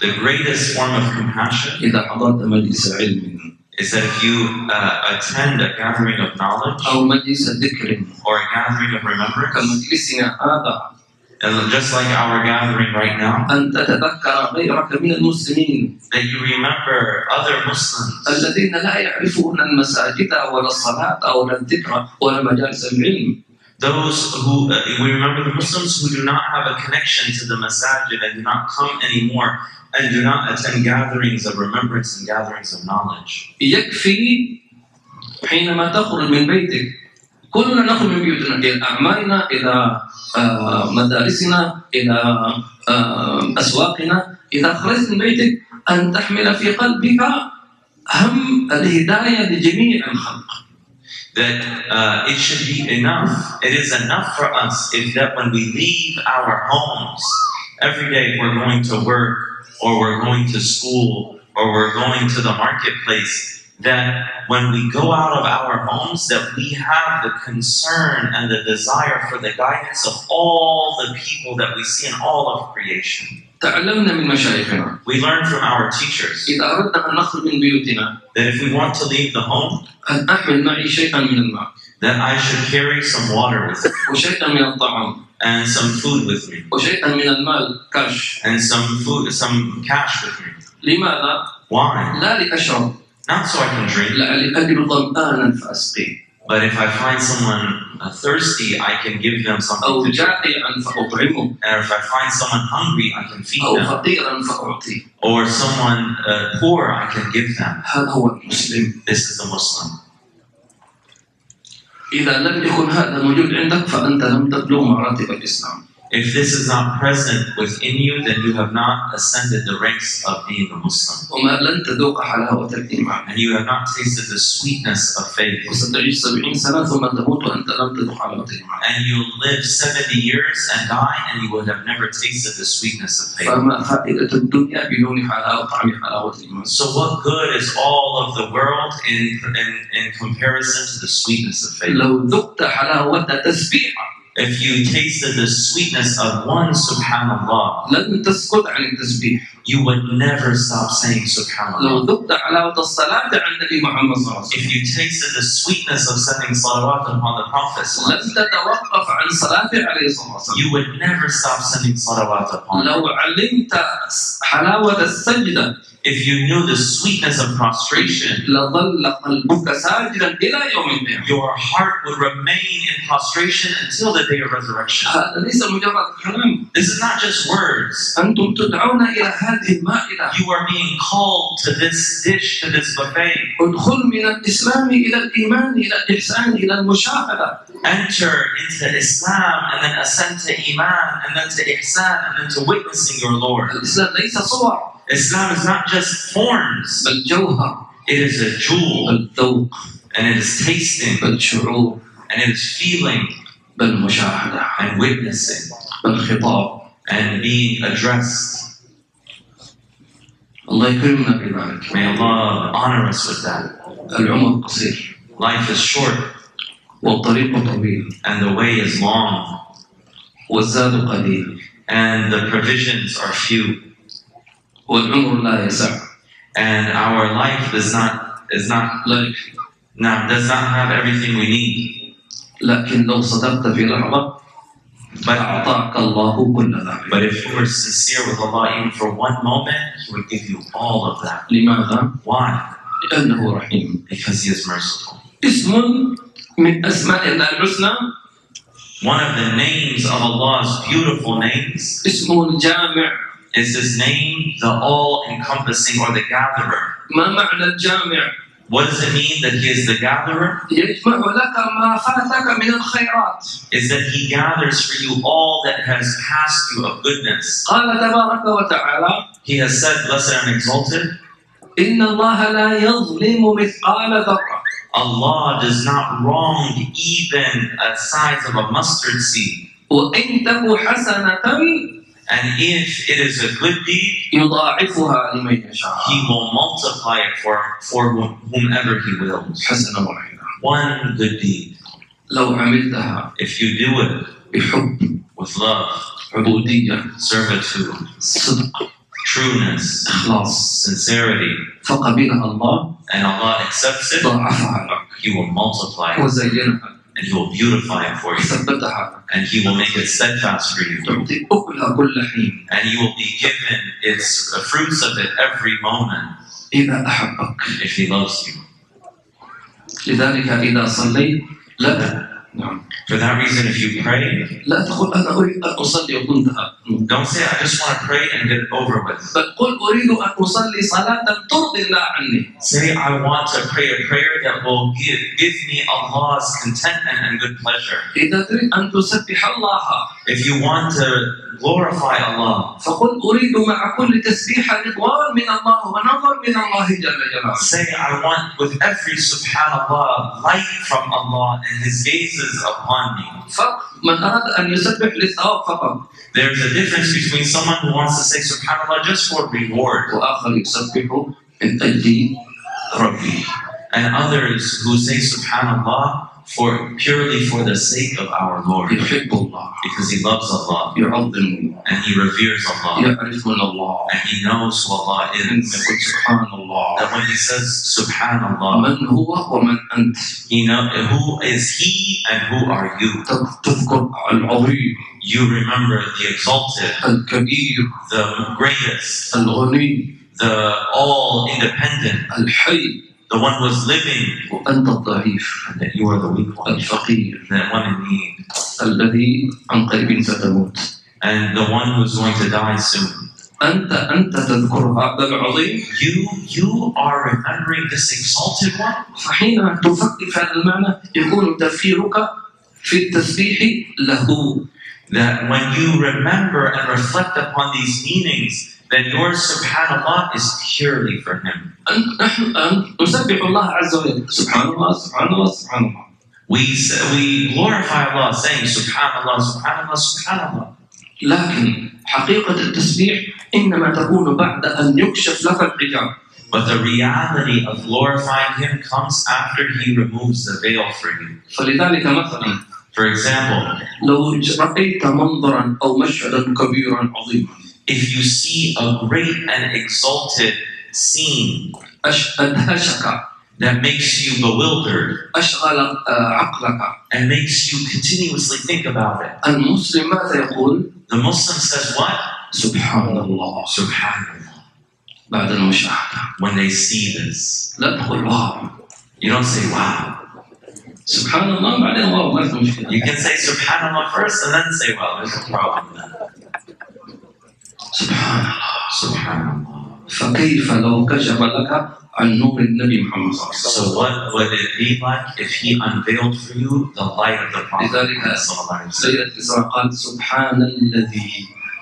The greatest form of compassion إذا حضرت مجلس علم is that if you uh, attend a gathering of knowledge أو مجلس ذكر or a gathering of remembrance, كمجلسنا هذا and just like our gathering right now, أن تتذكر غيرك من المسلمين that you remember other Muslims الذين لا يعرفون المساجد ولا الصلاة ولا الذكر ولا مجالس العلم Those who, uh, we remember the Muslims who do not have a connection to the masajid and do not come anymore and do not attend gatherings of remembrance and gatherings of knowledge. يكفي حينما تخرج من بيتك كلنا نخرج من بيوتنا إلى أعمالنا إلى آه، مدارسنا إلى آه، أسواقنا إذا خرجت من بيتك أن تحمل في قلبك هم الهداية لجميع الخلق That uh, it should be enough, it is enough for us if that when we leave our homes, every day we're going to work or we're going to school or we're going to the marketplace, that when we go out of our homes that we have the concern and the desire for the guidance of all the people that we see in all of creation. تعلمنا من مشايخنا We learn from our teachers إذا أردنا أن نخرج من بيوتنا that if we want to leave the home, أن أحمل معي شيئا من الماء that I should carry some water with me وشيئا من الطعام and some food with me وشيئا من المال كاش and some food, some cash with me. لماذا؟ Why? لا لأشرب Not so I can drink, لعلي أجد ظمآنا فأسقيه but if I find someone uh, thirsty, I can give them something أو to drink. جائعا فأطعمه And if I find someone hungry, I can feed أو them. فقيرا فأعطيه Or someone uh, poor, I can give them. هذا هو المسلم This is a Muslim. إذا لم يكن هذا موجود عندك فأنت لم تبلغ مراتب الإسلام If this is not present within you, then you have not ascended the ranks of being a Muslim. And you have not tasted the sweetness of faith. And you live 70 years and die, and you would have never tasted the sweetness of faith. So, what good is all of the world in, in, in comparison to the sweetness of faith? لو ذقت حلاوة تسبيحة If you tasted the sweetness of one subhanallah, لن تسكت عن التسبيح you would never stop saying subhanallah. لو ذقت حلاوة الصلاة على النبي محمد صلى الله عليه وسلم If you tasted the sweetness of sending salawat upon the Prophet, لن تتوقف عن صلاته عليه الصلاة والسلام you would never stop sending salawat upon him. لو علمت حلاوة السجدة if you knew the sweetness of prostration, your heart would remain in prostration until the day of resurrection. هذا ليس مجرد كلام This is not just words. أنتم تدعون إلى هذه المائدة You are being called to this dish, to this buffet. ادخل من الإسلام إلى الإيمان إلى الإحسان إلى المشاهدة Enter into Islam and then ascend to Iman and then to Ihsan and then to witnessing your Lord. الإسلام ليس صور Islam is not just forms, بل جوهر it is a jewel بل ذوق and it is tasting بل شعور and it is feeling بل مشاهدة and witnessing بل خطاب and being addressed. الله يكرمنا بذلك May Allah honor us with that. العمر قصير Life is short والطريق طويل and the way is long والزاد قليل and the provisions are few والعمر لا يسع and our life does not is not لا يكفي not does not have everything we need. لكن لو صدقت في لحظة But أعطاك الله كل ذلك but if you were sincere with Allah even for one moment, He would give you all of that. لماذا؟ Why? لأنه رحيم Because He is merciful. اسم من أسماء الله الحسنى One of the names of Allah's beautiful names اسمه الجامع is His name, the all-encompassing or the gatherer. ما معنى الجامع؟ What does it mean that He is the gatherer? يجمع لك ما فاتك من الخيرات Is that He gathers for you all that has passed you of goodness. قال تبارك وتعالى He has said, Blessed and exalted, إن الله لا يظلم مثقال ذرة Allah does not wrong even a size of a mustard seed. وإن تك حسنة And if it is a good deed, He will multiply it for, for whomever He wills. One good deed. If you do it with love, servitude, trueness, sincerity, and Allah accepts it, He will multiply it and He will beautify it for you. ثبتها لك And He will make it steadfast for you. تعطي أكلها كل حين And you will be given its uh, fruits of it every moment إذا أحبك if He loves you. لذلك إذا صليت لا نعم For that reason, if you pray, لا تقل أنا أريد أن أصلي وكنتها don't say, I just want to pray and get it over with. Say, I want to pray a prayer that will give, give me Allah's contentment and good pleasure. If you want to glorify Allah, say, I want with every subhanAllah light from Allah and His gazes upon me. There's a difference between someone who wants to say subhanAllah just for reward. Some people, and others who say subhanAllah for purely for the sake of our Lord يحب الله because he loves Allah يعظم and he reveres Allah يعرف من الله and he knows who Allah إن is. يقول سبحان الله That when he says subhanallah, من هو ومن أنت he know who is he and who are you. تذكر العظيم You remember the exalted, الكبير the greatest, الغني the all independent, الحي the one who is living, وأنت الضعيف and that you are the weak one, الفقير that one in need, الذي عن قريب ستموت and the one who is going to die soon. أنت أنت تذكر هذا العظيم You, you are remembering this exalted one. فحين تفكر في هذا المعنى يكون تفكيرك في التسبيح له that when you remember and reflect upon these meanings, then your subhanallah is purely for Him. أن نحن أن نسبح الله عز وجل سبحان الله سبحان الله سبحان الله We say, we glorify Allah saying subhanallah, subhanallah, subhanallah. لكن حقيقة التسبيح إنما تكون بعد أن يكشف لك الحجاب But the reality of glorifying Him comes after He removes the veil for you. فلذلك مثلا For example, لو رأيت منظرا أو مشهدا كبيرا عظيما if you see a great and exalted scene that makes you bewildered and makes you continuously think about it. The Muslim says what? Subhanallah. Subhanallah. When they see this, you don't say wow. Subhanallah, you can say Subhanallah first and then say, well, there's a problem then. سبحان الله Subhanallah. فكيف لو كشف لك عن نور النبي محمد صلى الله عليه وسلم So what would it be like if he unveiled for you the light of the Prophet لذلك Muhammad sallallahu alaihi wasallam? سيدة الإسراء قال سبحان الذي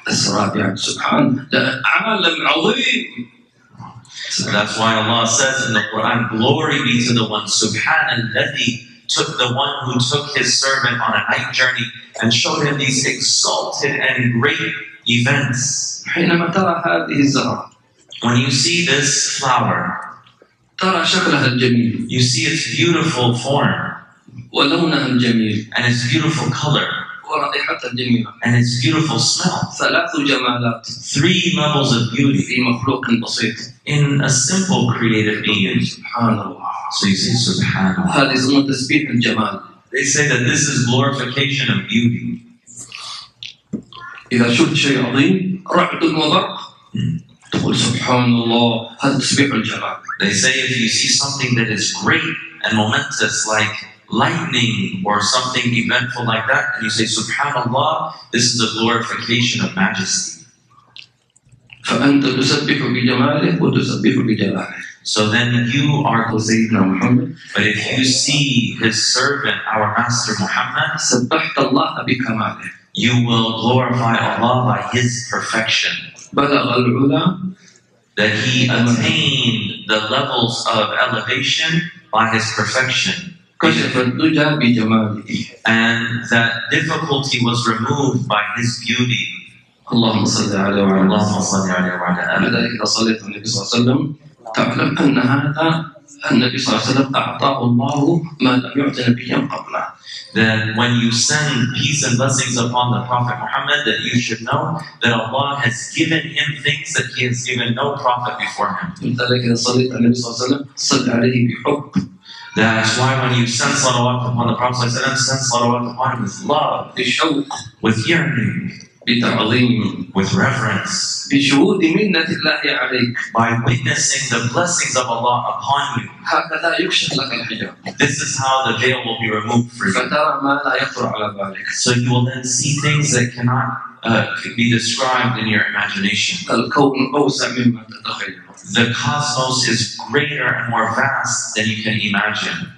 أسرى بعبد سبحان ده عالم عظيم That's why Allah says in the Quran, Glory be to the one, Subhanallah, took the one who took his servant on a night journey and showed him these exalted and great events. حينما ترى هذه الزهرة When you see this flower, ترى شكلها الجميل you see its beautiful form ولونها الجميل and its beautiful color ورائحتها الجميلة and its beautiful smell. ثلاث جمالات Three levels of beauty في مخلوق بسيط in a simple creative being. سبحان الله So you say Subhanallah. هذه اسمه تسبيح الجمال They say that this is glorification of beauty. إذا شفت شيء عظيم رعد وبرق تقول سبحان الله هذا تسبيح الجمال They say if you see something that is great and momentous, like lightning or something eventful like that, and you say Subhanallah, this is a glorification of majesty. فأنت تسبح بجماله وتسبح بجلاله So then you are, سيدنا محمد but if you see his servant, our Master Muhammad, سبحت الله بكماله you will glorify Allah by his perfection. بلغ العلا That he attained the levels of elevation by his perfection. كشف الدجى بجماله And that difficulty was removed by his beauty. اللهم صل عليه وعلى اللهم الله صل عليه وعلى آله. لذلك إذا صليت على النبي صلى الله عليه وسلم تعلم أن هذا النبي صلى الله عليه وسلم أعطاه الله ما لم يعط نبيا قبله that when you send peace and blessings upon the Prophet Muhammad, that you should know that Allah has given him things that he has given no prophet before him. لذلك إذا صليت على النبي صلى الله عليه وسلم صل عليه بحب That's why when you send salawat upon the Prophet, ﷺ, send salawat upon him with love, بشوق with yearning, بتعظيم with reverence, بشهود منة الله عليك by witnessing the blessings of Allah upon you. هكذا يكشف لك الحجاب This is how the veil will be removed for you. فترى ما لا يخطر على بالك So you will then see things that cannot uh, be described in your imagination. الكون أوسع مما تتخيل The cosmos is greater and more vast than you can imagine.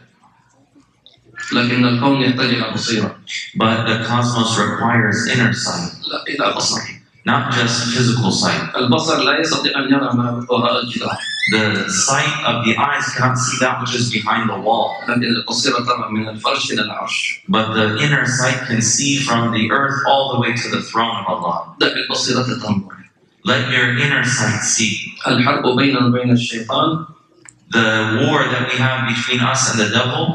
لكن الكون يحتاج إلى بصيرة But the cosmos requires inner sight, لا إلى بصر not just physical sight. البصر لا يستطيع أن يرى ما وراء الجدار The sight of the eyes cannot see that which is behind the wall, لكن البصيرة ترى من الفرش إلى العرش but the inner sight can see from the earth all the way to the throne of Allah. دع البصيرة تنظر Let your inner sight see. الحرب بيننا وبين الشيطان the war that we have between us and the devil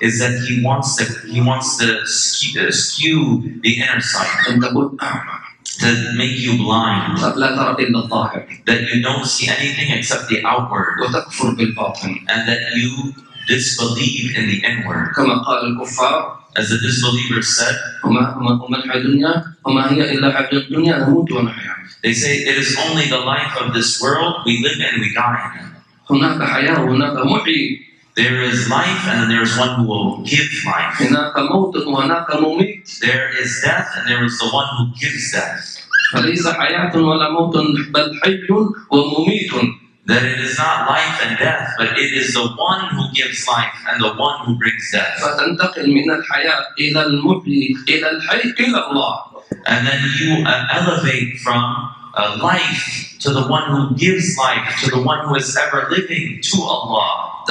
is that he wants to he wants to skew, skew the inner sight to make you blind that you don't see anything except the outward and that you disbelieve in the inward. As the disbelievers said they say it is only the life of this world we live and we die in. هناك حياة وهناك محيي There is life and then there is one who will give life. هناك موت وهناك مميت There is death and there is the one who gives death. فليس حياة ولا موت بل حي ومميت that it is not life and death, but it is the one who gives life and the one who brings death. فتنتقل من الحياة إلى المحيي إلى الحي إلى الله And then you uh, elevate from uh, life to the one who gives life, to the one who is ever living, to Allah.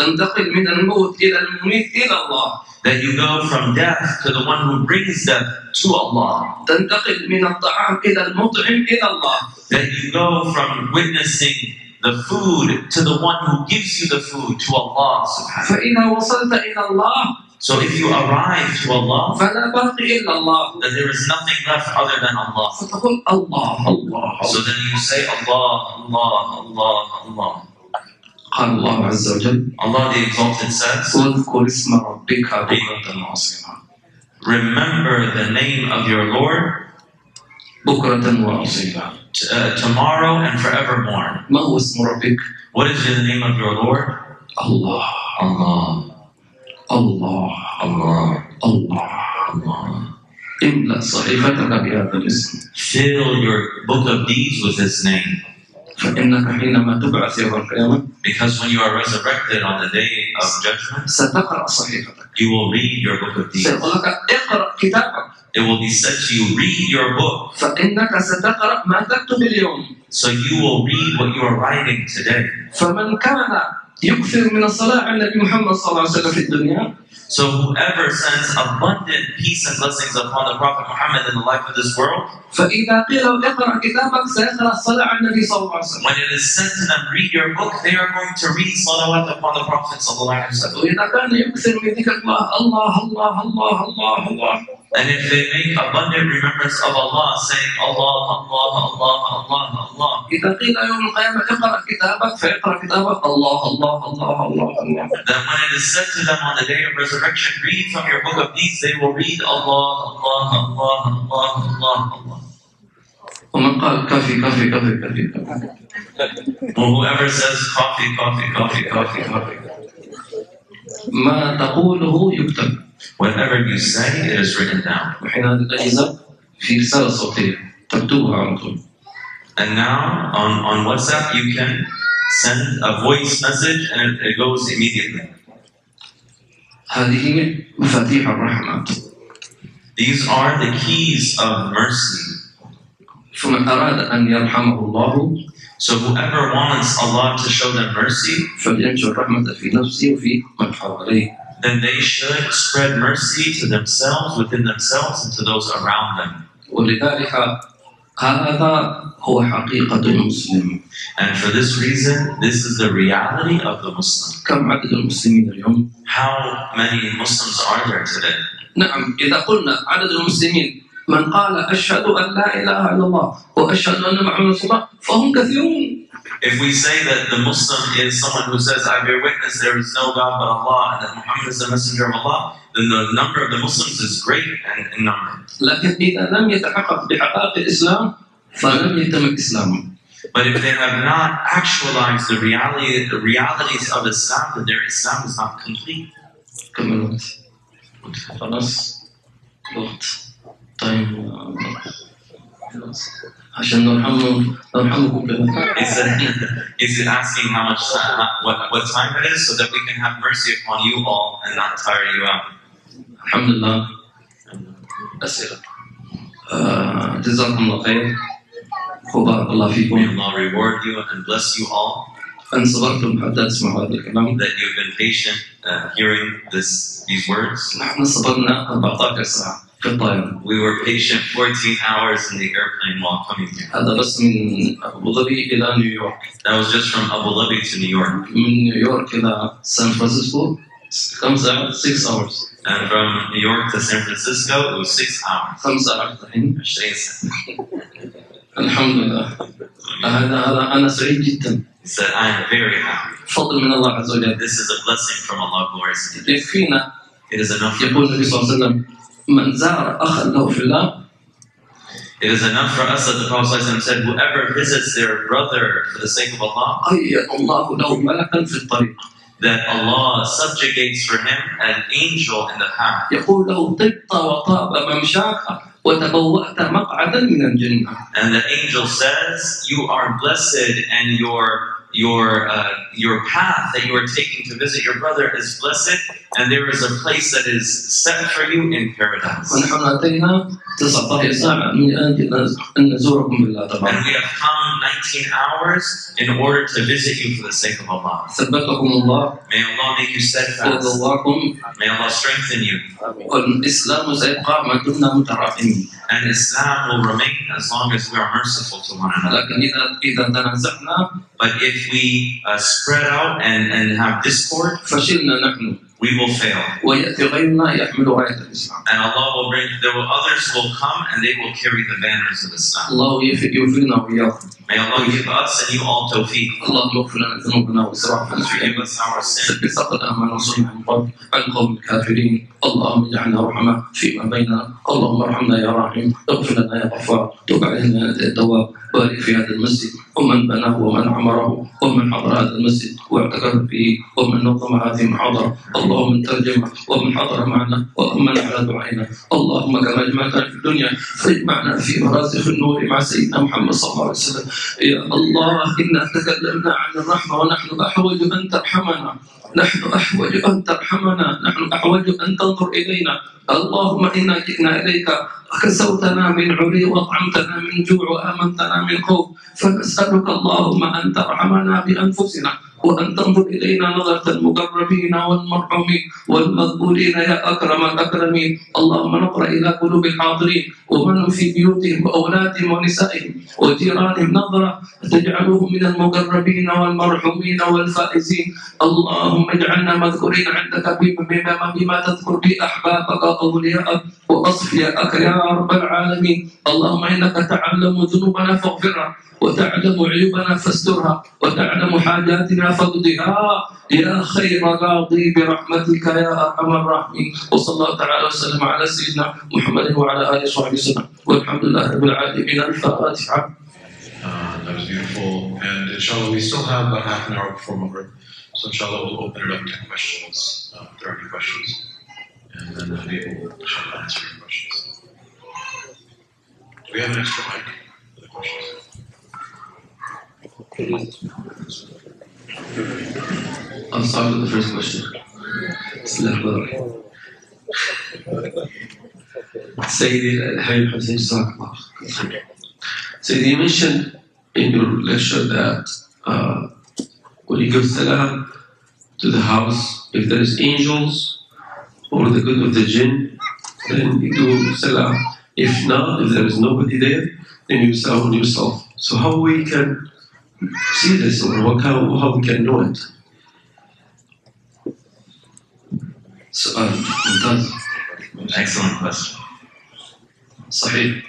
That you go from death to the one who brings death to Allah. That you go from witnessing the food to the one who gives you the food to Allah. So if you arrive to Allah, فلا باقي إلا الله then there is nothing left other than Allah. فتقول الله الله So then you say Allah, Allah, Allah, Allah. قال الله عز وجل Allah the Exalted says, واذكر اسم ربك بكرة وأصيلا Remember the name of your Lord بكرة وأصيلا t- uh, tomorrow and forevermore. ما هو اسم ربك؟ What is the name of your Lord? الله Allah, الله Allah, الله Allah. املأ صحيفتك بهذا الاسم Fill your book of deeds with His name. فإنك حينما تبعث يوم القيامة Because when you are resurrected on the day of judgment, ستقرأ صحيفتك you will read your book of deeds. سيقول لك اقرأ كتابك It will be said to you, read your book. فإنك ستقرأ ما تكتب اليوم So you will read what you are writing today. فمن كان يكثر من الصلاة على النبي محمد صلى الله عليه وسلم في الدنيا So whoever sends abundant peace and blessings upon the Prophet Muhammad in the life of this world, فإذا قيل له اقرأ كتابك سيقرأ الصلاة على النبي صلى الله عليه وسلم when it is said to them, read your book, they are going to read salawat upon the Prophet sallallahu alaihi wasallam. وإذا كان يكثر من ذكر الله الله الله الله الله الله And if they make abundant remembrance of Allah, saying Allah, Allah, Allah, Allah, Allah, إذا قيل يوم الله الله الله الله then when it is said to them on the day of resurrection, read from your book of deeds, they will read Allah, Allah, Allah, Allah, Allah, Allah. ومن قال كفي كفي كفي كفي Or whoever says coffee, coffee, coffee, coffee, coffee, ما تقوله يكتب whatever you say, it is written down. وحين الأجهزة في رسالة صوتية تكتبها على طول And now on, on WhatsApp, you can send a voice message and it, it goes immediately. هذه مفاتيح الرحمة These are the keys of mercy. فمن أراد أن يرحمه الله So whoever wants Allah to show them mercy, فلينشر الرحمة في نفسه وفي من حواليه then they should spread mercy to themselves, within themselves, and to those around them. ولذلك هذا هو حقيقة المسلم And for this reason, this is the reality of the Muslim. كم عدد المسلمين اليوم؟ How many Muslims are there today? نعم إذا قلنا عدد المسلمين من قال أشهد أن لا إله إلا الله وأشهد أن محمدا رسول الله فهم كثيرون If we say that the Muslim is someone who says, I bear witness there is no God but Allah and that Muhammad is the messenger of Allah, then the number of the Muslims is great and in number. لكن إذا لم يتحقق بحقائق الإسلام فلم يتم إسلامه But if they have not actualized the reality, the realities of Islam, then their Islam is not complete. كم الوقت؟ خلاص الوقت طيب خلاص is, it asking how much time, what, what time it is so that we can have mercy upon you all and not tire you out? Alhamdulillah. Khair. Allah. May Allah reward you and bless you all. And that you've been patient uh, hearing this, these words. نحن صبرنا 14 ساعة في الطائرة We were patient 14 hours in the airplane while coming here. هذا بس من أبو ظبي إلى نيويورك That was just from Abu Dhabi to New York. من نيويورك إلى سان فرانسيسكو كم ساعة؟ 6 hours And from New York to San Francisco, it was six hours. خمس ساعات الحين 20 سنة. الحمد لله هذا هذا أنا سعيد جدا He said, I am very happy. فضل من الله عز وجل This is a blessing from Allah, glorious to Him. يكفينا It is enough for يقول النبي صلى الله عليه وسلم من زار أخا له في الله It is enough for us that the Prophet ﷺ said, Whoever visits their brother for the sake of Allah, قيد الله له ملكا في الطريق that Allah subjugates for him an angel in the path. يقول له طبت وطاب ممشاك وتبوأت مقعدا من الجنة And the angel says, You are blessed and your your uh, your path that you are taking to visit your brother is blessed, and there is a place that is set for you in paradise. And we have come 19 hours in order to visit you for the sake of Allah. May Allah make you steadfast. May Allah strengthen you والإسلام سيبقى ما دمنا متراحمين And Islam will remain as long as we are merciful to one another. لكن إذا إذا تنازعنا But if we uh, spread out and, and have discord, فشلنا نحن we will fail. ويأتي غيرنا يحمل راية الإسلام. And Allah will bring, there will, others will come and they will carry the banners of Islam. الله يوفقنا وإياكم. May Allah give us and you all tawfiq. اللهم اغفر لنا ذنوبنا وإسرافنا. في sins. ثبت أقدامنا وانصرنا عن قوم عن قوم الكافرين. اللهم اجعلنا رحمة فيما بيننا. اللهم ارحمنا يا راحم. اغفر لنا يا غفار. تب علينا يا التواب بارك في هذا المسجد. ومن بناه ومن عمره ومن حضر هذا المسجد واعتكف فيه ومن نظم هذه المحاضرة. اللهم من ترجم ومن حضر معنا ومن على دعائنا. اللهم كما جمعتنا في الدنيا فاجمعنا في مرازق النور مع سيدنا محمد صلى الله عليه وسلم. يا الله إنا تكلمنا عن الرحمة ونحن أحوج أن ترحمنا. نحن أحوج أن ترحمنا. نحن أحوج أن تنظر إلينا. اللهم إنا جئنا إليك كسوتنا من عري وأطعمتنا من جوع وآمنتنا من خوف. فنسألك اللهم أن ترحمنا بأنفسنا وأن تنظر إلينا نظرة المقربين والمرحومين والمقبولين يا أكرم الأكرمين. اللهم نقرأ إلى قلوب الحاضرين ومن في بيوتهم وأولادهم ونسائهم وجيرانهم نظرة تجعلهم من المقربين والمرحومين والفائزين. اللهم اجعلنا مذكورين عندك بما بما تذكر به أحبابك وأولياءك وأصفياءك يا رب العالمين اللهم إنك تعلم ذنوبنا فاغفرها وتعلم عيوبنا فاسترها وتعلم حاجاتنا فاقضها يا خير قاضي برحمتك يا أرحم الراحمين وصلى الله تعالى وسلم على سيدنا محمد وعلى آله وصحبه وسلم والحمد لله رب العالمين الفاتحة Uh, that was beautiful. And inshallah, we still have about half an hour before Maghrib. So inshallah, we'll open it up to questions, uh, if there are any questions. And then Habib will inshallah answer your questions. We have an extra mic? I'll start with the first question. Sayyidi, you mentioned in your lecture that uh, when you give salam to the house, if there is angels or the good of the jinn, then you do salam. If not, if there is nobody there, then you salam on yourself. So how we can see this or what how, how we can know it? سؤال ممتاز Excellent question. صحيح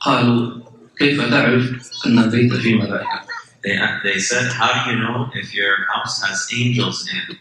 قالوا كيف تعرف أن البيت فيه ملائكة They, they said, How do you know if your house has angels in it?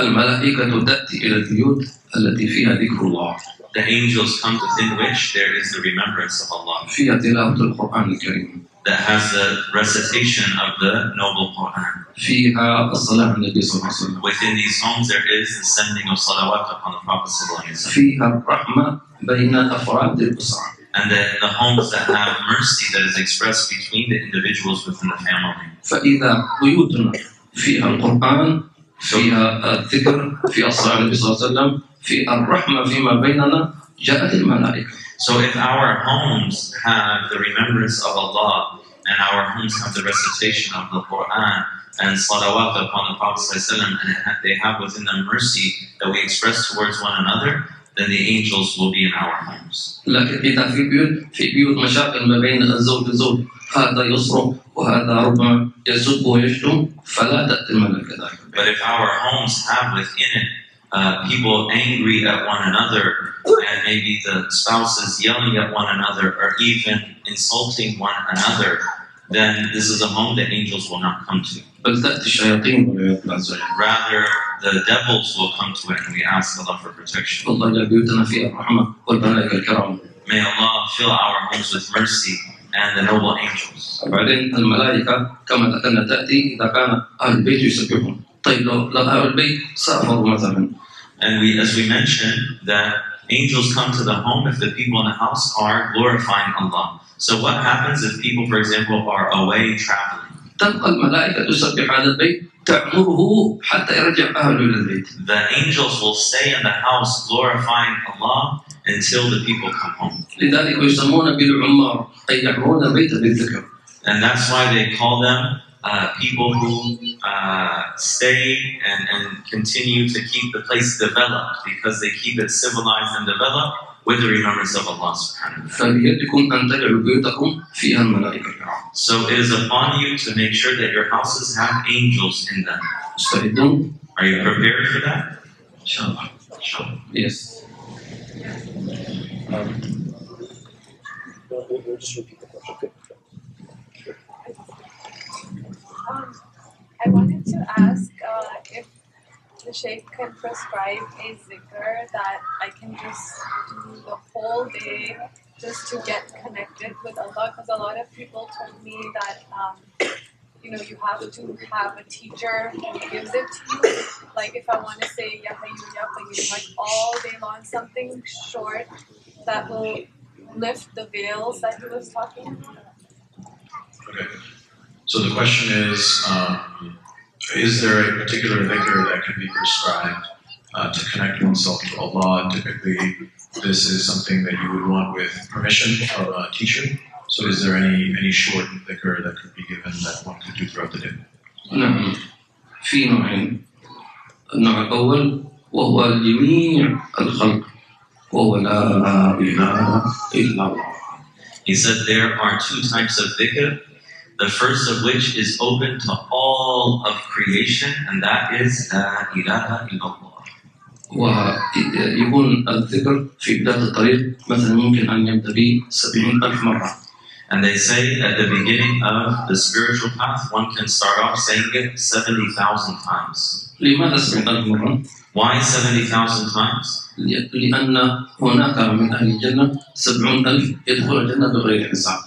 الملائكة تأتي إلى البيوت التي فيها ذكر الله The angels come within which there is the remembrance of Allah, فيها تلاوة القرآن الكريم that has the recitation of the noble Quran. فيها الصلاة على النبي صلى الله عليه وسلم Within these homes, there is the sending of salawat upon the Prophet. sallallahu alaihi wasallam. فيها الرحمة بين أفراد الأسرة And then the homes that have mercy that is expressed between the individuals within the family. فإذا بيوتنا فيها القرآن فيها الذكر فيها الصلاة على النبي صلى الله عليه وسلم فيها الرحمة فيما بيننا جاءت الملائكة So if our homes have the remembrance of Allah and our homes have the recitation of the Quran and salawat upon the Prophet ﷺ, and they have within them mercy that we express towards one another, then the angels will be in our homes. لكن إذا في بيوت في بيوت مشاكل ما بين الزوج والزوج هذا يصرخ وهذا ربما يسب ويشتم فلا تأتي الملائكة ذلك But if our homes have within it uh, people angry at one another, and maybe the spouses yelling at one another, or even insulting one another, then this is a home that angels will not come to. بل تأتي الشياطين والعياذ بالله عز وجل Rather, the devils will come to it, and we ask Allah for protection. الله يجعل بيوتنا فيها الرحمة والملائكة الكرام May Allah fill our homes with mercy and the noble angels. وبعدين الملائكة كما ذكرنا تأتي إذا كان أهل البيت يسبحون طيب لو لو أهل البيت سافروا مثلا and we, as we mentioned, that angels come to the home if the people in the house are glorifying Allah. So what happens if people, for example, are away traveling? The angels will stay in the house glorifying Allah until the people come home. And that's why they call them uh, people who uh, stay and, and continue to keep the place developed because they keep it civilized and developed with the remembrance of Allah subhanahu wa ta'ala. So it is upon you to make sure that your houses have angels in them. Are you prepared for that? Inshallah. Yes. Um, I wanted to ask uh, if the Sheikh can prescribe a zikr that I can just do the whole day just to get connected with Allah. Because a lot of people told me that, um, you know, you have to have a teacher who gives it to you. Like if I want to say Ya Hayyu Ya like all day long, something short that will lift the veils that he was talking about. Okay. So the question is, um, is there a particular dhikr that can be prescribed uh, to connect oneself to Allah? Typically, this is something that you would want with permission of a teacher. So is there any, any short dhikr that could be given that one could do throughout the day? نعم في نوعين النوع الأول وهو لجميع الخلق وهو لا إله إلا الله He said there are two types of dhikr. The first of which is open to all of creation, and that is La ilaha illallah. ويكون الذكر في بداية الطريق مثلا ممكن أن يبدأ به سبعين ألف مرة And they say at the beginning of the spiritual path, one can start off saying it 70,000 times. لماذا سبعين ألف مرة؟ Why 70,000 times? لأن هناك من أهل الجنة سبعون ألف يدخل الجنة بغير حساب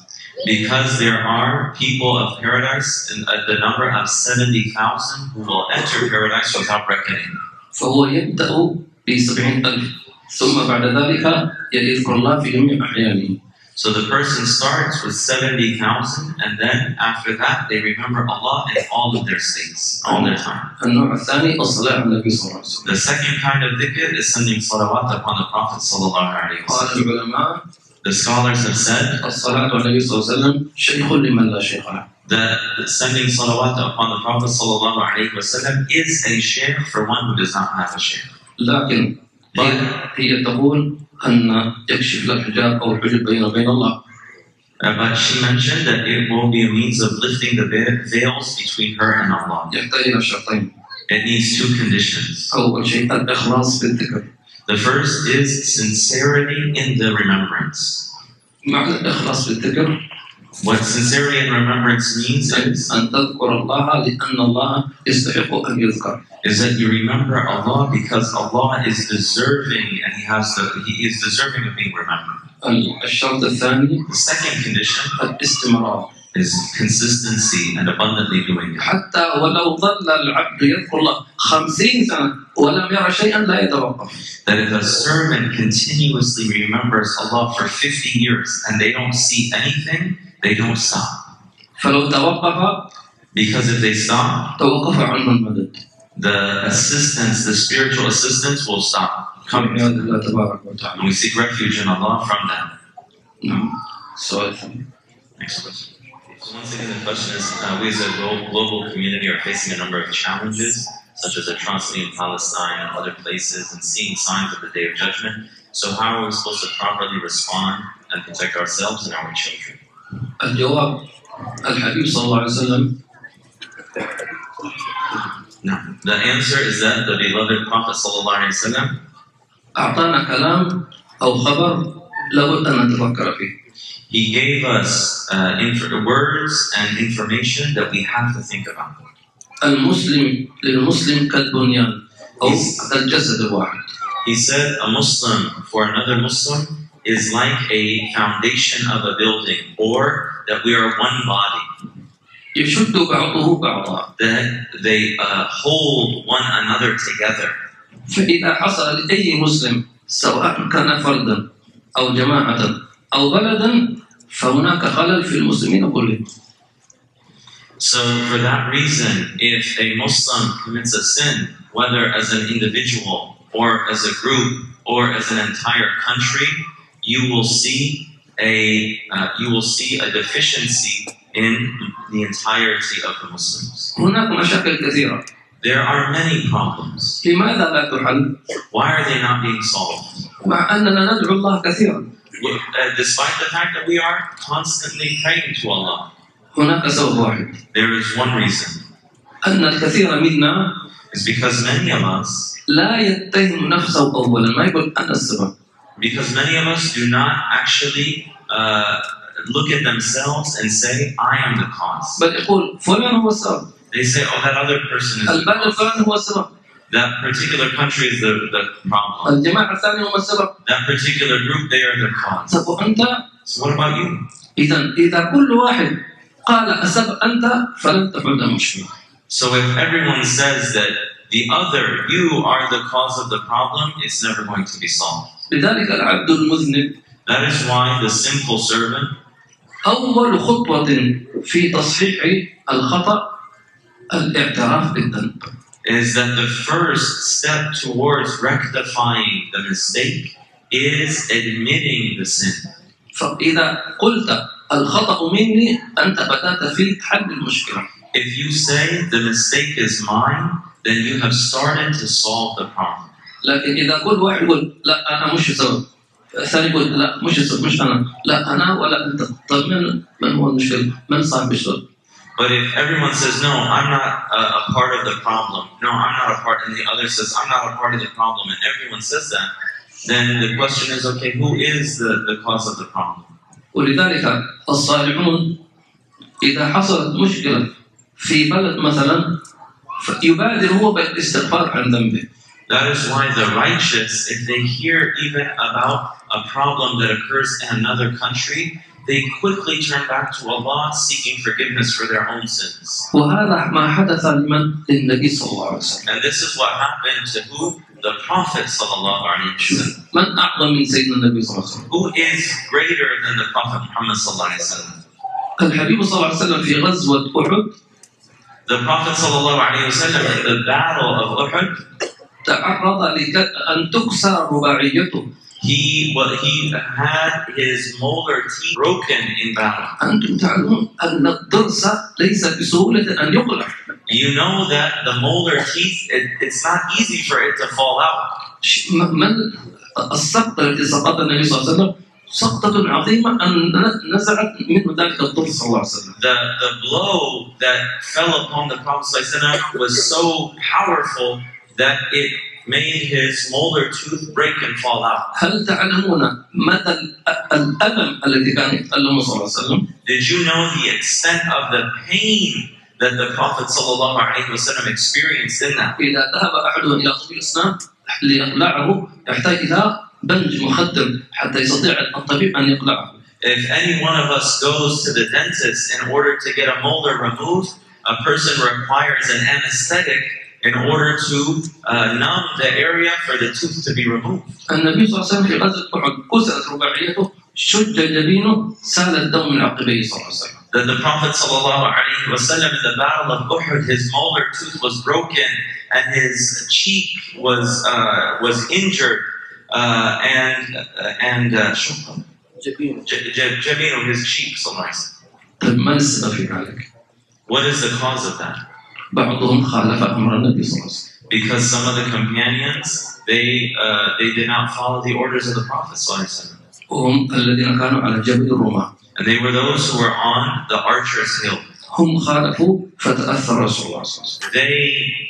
Because there are people of paradise in at the number of 70,000 who will enter paradise without reckoning. فهو يبدأ بسبعين ألف ثم بعد ذلك يذكر الله في جميع أحيانه So the person starts with 70,000 and then after that they remember Allah in all of their states, all their time. النوع الثاني الصلاة على النبي صلى الله عليه وسلم The second kind of dhikr is sending salawat upon the Prophet sallallahu alaihi قال wasallam. The scholars have said الصلاة على النبي صلى الله عليه وسلم شيخ لمن لا شيخ له that sending salawat upon the Prophet sallallahu alaihi wasallam is a sheikh for one who does not have a sheikh. لكن هي, هي تقول أن يكشف لك حجاب أو وبين الله Uh, but she mentioned that it will be a means of lifting the ve- veils between her and Allah. يحتاج إلى شرطين It needs two conditions. أول شيء الإخلاص في الذكر The first is sincerity in the remembrance. معنى الإخلاص في الذكر What sincerity in remembrance means is, أن تذكر الله لأن الله يستحق أن يذكر is that you remember Allah because Allah is deserving and He has the He is deserving of being remembered. الشرط الثاني The second condition الاستمرار is consistency and abundantly doing it. حتى ولو ظل العبد يذكر الله خمسين سنة ولم يرى شيئا لا يتوقف That if a servant continuously remembers Allah for 50 years and they don't see anything, they don't stop. فلو توقف Because if they stop, توقف عنه المدد the assistance, the spiritual assistance will stop coming. بإذن الله تبارك And وتعالى we seek refuge in Allah from them. نعم السؤال الثاني Next question. So once again, the question is, uh, we as a glo- global community are facing a number of challenges, such as atrocity in Palestine and other places, and seeing signs of the Day of Judgment. So how are we supposed to properly respond and protect ourselves and our children? الجواب الحبيب صلى الله عليه وسلم No. The answer is that the beloved Prophet ﷺ أعطانا كلام أو خبر لابد أن نتفكر فيه he gave us uh, inf- words and information that we have to think about. المسلم للمسلم كالبنيان أو كالجسد الواحد He said a Muslim for another Muslim is like a foundation of a building, or that we are one body, يشد بعضه بعضا that they uh, hold one another together. فإذا حصل لأي مسلم سواء كان فردا أو جماعة أو بلدا فهناك خلل في المسلمين كلهم So, for that reason, if a Muslim commits a sin, whether as an individual or as a group or as an entire country, you will see a uh, you will see a deficiency in the entirety of the Muslims. هناك مشاكل كثيرة There are many problems. لماذا لا تحل؟ Why are they not being solved? مع أننا ندعو الله كثيرا Uh, despite the fact that we are constantly praying to Allah, هناك سبب واحد there is one reason. أن الكثير منا It's because many of us, لا يتهم نفسه أولا ما يقول أنا السبب because many of us do not actually uh, look at themselves and say, I am the cause. بل يقول فلان هو السبب They say, oh, that other person is the البلد cause. الفلاني هو السبب That particular country is the, the problem. الجماعة الثانية هم السبب That particular group, they are the cause. طب وأنت So what about you? إذا إذا كل واحد قال السبب أنت فلن تحل المشكلة So if everyone says that the other, you are the cause of the problem, it's never going to be solved. لذلك العبد المذنب That is why the sinful servant, أول خطوة في تصحيح الخطأ الاعتراف بالذنب is that the first step towards rectifying the mistake is admitting the sin. فإذا قلت الخطأ مني أنت بدأت في حل المشكلة If you say the mistake is mine, then you have started to solve the problem. لكن إذا كل واحد يقول لا أنا مش السبب الثاني يقول لا مش السبب مش أنا لا أنا ولا أنت طيب من من هو المشكلة؟ من صاحب الشغل؟ But if everyone says, no, I'm not a, a part of the problem, no, I'm not a part, and the other says, I'm not a part of the problem, and everyone says that, then the question is, okay, who is the, the cause of the problem? ولذلك الصالحون إذا حصلت مشكلة في بلد مثلا يبادر هو بالاستغفار عن ذنبه That is why the righteous, if they hear even about a problem that occurs in another country, they quickly turn back to Allah seeking forgiveness for their own sins. وهذا ما حدث لمن للنبي صلى الله عليه وسلم And this is what happened to who? The Prophet sallallahu alaihi wasallam. من أعظم من سيدنا النبي صلى الله عليه وسلم Who is greater than the Prophet Muhammad sallallahu alaihi wasallam? الحبيب صلى الله عليه وسلم في غزوة أحد The Prophet sallallahu alaihi wasallam in the battle of Uhud, تعرض لك أن تكسر رباعيته he well, he had his molar teeth broken in battle. أنتم تعلمون أن الضرس ليس بسهولة أن يقلع You know that the molar teeth, it, it's not easy for it to fall out. ش- م- من السقطة التي سقطها النبي صلى الله عليه وسلم سقطة عظيمة أن نزعت منه ذلك الضرس صلى الله عليه وسلم The, the blow that fell upon the Prophet ﷺ was so powerful that it made his molar tooth break and fall out. هل تعلمون مدى ال- الألم الذي كان يتألمه صلى الله عليه وسلم؟ Did you know the extent of the pain that the Prophet ﷺ experienced in that? إذا ذهب أحدهم إلى طبيب الأسنان ليقلعه يحتاج إلى بنج مخدر حتى يستطيع الطبيب أن يقلعه. If any one of us goes to the dentist in order to get a molar removed, a person requires an anesthetic in order to uh, numb the area for the tooth to be removed. النبي صلى الله عليه وسلم في غزوة أحد كسرت رباعيته شج جبينه سال الدم من عقبيه صلى الله عليه وسلم. That the Prophet ﷺ in the Battle of Uhud, his molar tooth was broken and his cheek was uh, was injured, uh, and and uh, جبين J- J- Jabinu, his cheek, صلى الله عليه وسلم. طيب ما السبب في ذلك؟ What is the cause of that? بعضهم خالف أمر النبي صلى الله عليه وسلم. Because some of the companions they uh, they did not follow the orders of the Prophet صلى الله عليه وسلم. وهم الذين كانوا على جبل الرماة. and they were those who were on the Archer's Hill. هم خالفوا فتأثر رسول الله صلى الله عليه وسلم. They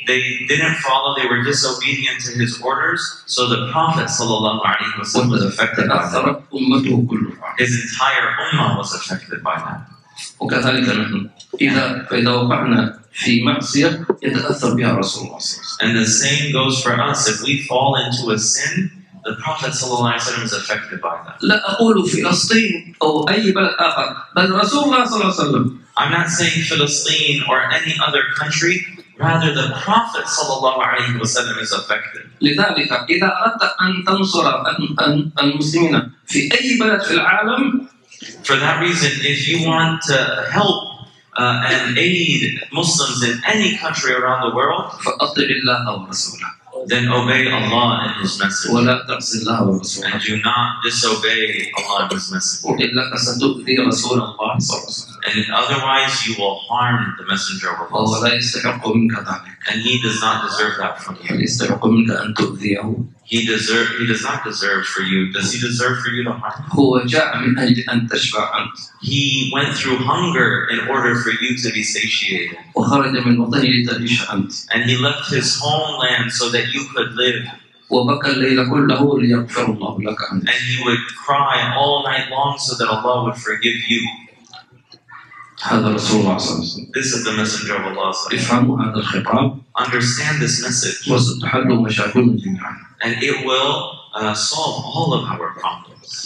they didn't follow; they were disobedient to his orders. So the Prophet sallallahu alaihi wasallam was affected by that. تأثرت أمته كلها. His entire ummah was affected by that. وكذلك نحن إذا فإذا وقعنا في معصية يتأثر بها رسول الله صلى الله عليه وسلم. And the same goes for us. If we fall into a sin, the Prophet sallallahu alaihi wasallam is affected by that. لا أقول فلسطين أو أي بلد آخر بل رسول الله صلى الله عليه وسلم I'm not saying Philistine or any other country. Rather, the Prophet sallallahu alaihi wasallam is affected. لذلك إذا أردت أن تنصر ال- ال- المسلمين في أي بلد في العالم For that reason, if you want to help uh, and aid Muslims in any country around the world, then obey Allah and His Messenger. And do not disobey Allah and His Messenger. And otherwise, you will harm the Messenger of Allah. And He does not deserve that from you بل يستحق منك أن تؤذيه He deserve. He does not deserve for you. Does he deserve for you to harm? him? هو جاء من أجل أن تشبع أنت He went through hunger in order for you to be satiated. وخرج من وطنه لتعيش أنت And he left his homeland so that you could live. وبكى الليل كله ليغفر الله لك أنت And he would cry all night long so that Allah would forgive you. هذا رسول الله صلى الله عليه وسلم This is the Messenger of Allah. افهموا هذا الخطاب Understand this message, وستحل مشاكلنا جميعا and it will uh, solve all of our problems.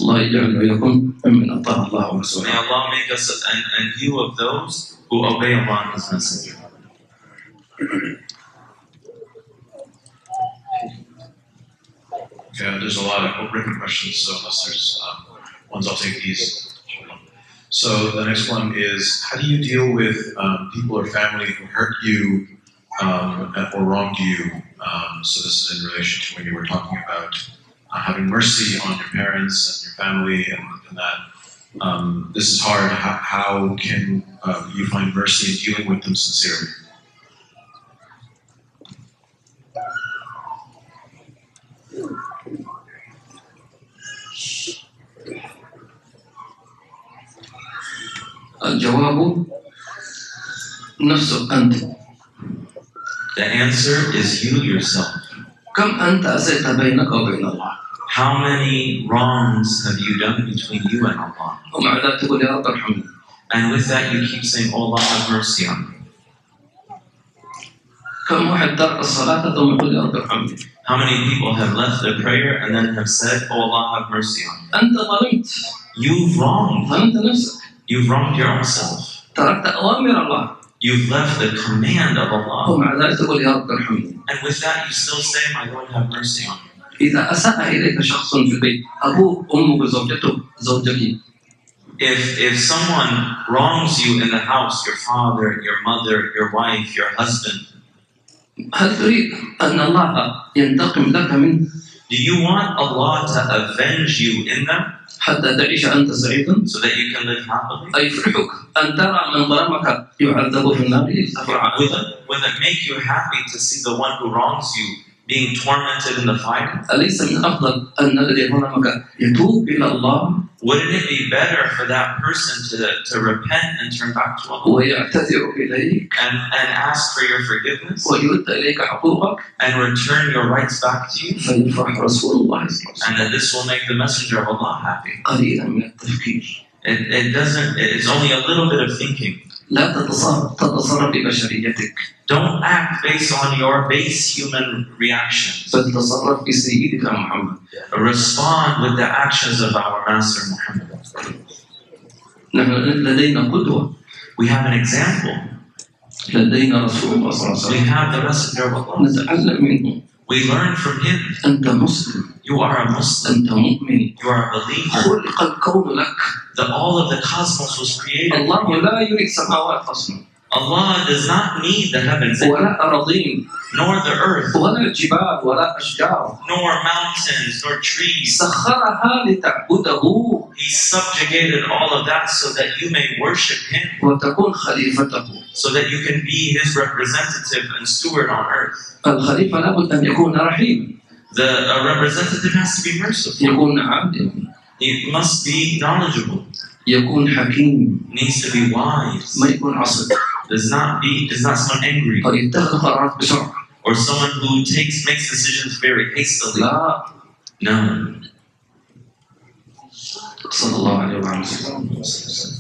May Allah make us and an you of those who obey Allah and His Messenger. Yeah, there's a lot of written questions, so unless there's um, ones, I'll take these. So the next one is, how do you deal with um, people or family who hurt you um, or wronged you Um, so this is in relation to when you were talking about uh, having mercy on your parents and your family and, and that. Um, this is hard. How, how can uh, you find mercy in dealing with them sincerely? الجواب نفسك أنت The answer is you yourself. كم أنت أسأت بينك وبين الله How many wrongs have you done between you and Allah? ومع ذلك تقول يا رب ارحمني And with that, you keep saying, oh, Allah, have mercy on me. كم واحد ترك الصلاة ثم يقول يا رب ارحمني How many people have left the prayer and then have said, oh, Allah, have mercy on me? أنت ظلمت You've wronged. ظلمت نفسك You've wronged your own self. تركت أوامر الله You've left the command of Allah. ومع ذلك تقول يا رب ارحمني And with that, you still say, my Lord, have mercy on me. إذا أساء إليك شخص في البيت أبوك أمك زوجته زوجك If, if someone wrongs you in the house, your father, your mother, your wife, your husband, هل تريد أن الله ينتقم لك منه do you want Allah to avenge you in them حتى تعيش أنت سعيدا so that you can live happily? أيفرحك أن ترى من ظلمك يعذب في النار تفرح Will it, will it make you happy to see the one who wrongs you being tormented in the fire? أليس من أفضل أن الذي ظلمك يتوب إلى الله Wouldn't it be better for that person to, to repent and turn back to Allah ويعتذر إليك and, and ask for your forgiveness ويرد إليك حقوقك and return your rights back to you? فيفرح رسول الله صلى الله عليه And وسلم that this will make the messenger of Allah happy. قليلا من التفكير It, it doesn't, it's only a little bit of thinking. لا تتصرف تتصرف ببشريتك Don't act based on your base human reactions. بل تصرف بسيدك محمد Respond with the actions of our Master Muhammad. نحن لدينا قدوة We have an example. لدينا رسول الله صلى الله عليه We وسلم have the Messenger of Allah. نتعلم منه We learn from him. أنت مسلم You are a Muslim. أنت مؤمن You are a believer. خلق الكون لك That all of the cosmos was created. الله لا يريد سماوات أصلا Allah does not need the heavens ولا أراضين nor the earth, ولا جبال ولا أشجار nor mountains, nor trees. سخرها لتعبده He subjugated all of that so that you may worship Him, وتكون خليفته so that you can be His representative and steward on earth. الخليفة لابد أن يكون رحيم The a representative has to be merciful. يكون عادل He must be knowledgeable. يكون حكيم Needs to be wise. ما يكون عصبي Does not be does not someone angry أو يتخذ قرارات بسرعة or someone who takes makes decisions very hastily. لا No. صلى الله عليه وعلى وسلم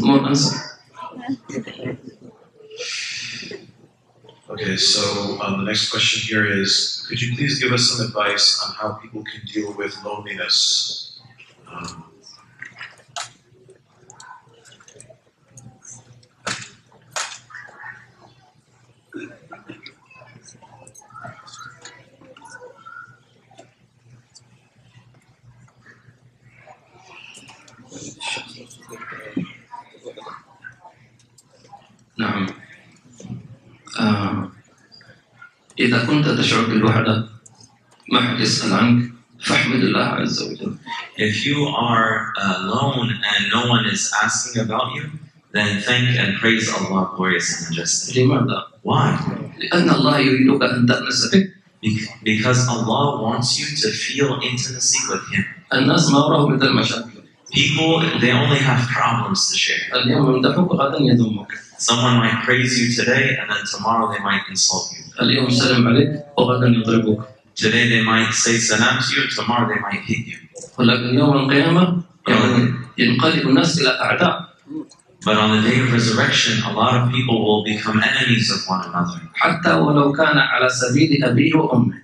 more answer. Okay, so um, the next question here is, could you please give us some advice on how people can deal with loneliness? Um, um إذا كنت تشعر بالوحدة ما حد يسأل عنك فاحمد الله عز وجل If you are alone and no one is asking about you, then thank and praise Allah, glorious and majestic. لماذا؟ Why? لأن الله يريدك أن تأنس به Bec- Because Allah wants you to feel intimacy with Him. الناس ما وراهم مثل المشاكل People, they only have problems to share. اليوم يمدحك غدا يذمك Someone might praise you today, and then tomorrow they might insult you. اليوم سلم عليك وغدا يضربك Today they might say salam to you, tomorrow they might hit you. ولكن يوم القيامة يعني ينقلب الناس إلى أعداء But on the day of resurrection, a lot of people will become enemies of one another. حتى ولو كان على سبيل أبيه وأمه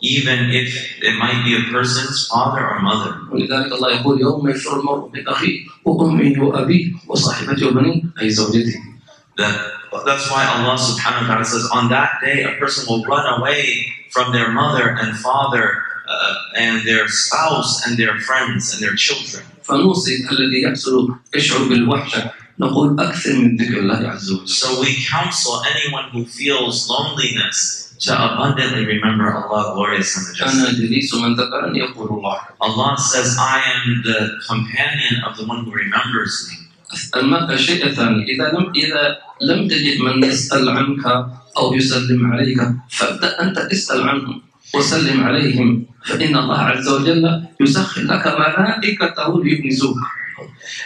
Even if it might be a person's father or mother. ولذلك الله يقول يوم يفر المرء من أخيه وأمه وأبيه وصاحبته وبنيه أي زوجته That, that's why Allah subhanahu wa ta'ala says, on that day, a person will run away from their mother and father uh, and their spouse and their friends and their children. فنوصي الذي يحصل يشعر بالوحشة نقول أكثر من ذكر الله عز وجل So we counsel anyone who feels loneliness to abundantly remember Allah, glorious and majestic. أنا جليس من ذكرني يقول الله Allah says, I am the companion of the one who remembers me. أما الشيء الثاني إذا لم إذا لم تجد من يسأل عنك أو يسلم عليك فابدأ أنت اسأل عنهم وسلم عليهم. فإن الله عز وجل يسخر لك ملائكته ليؤنسوك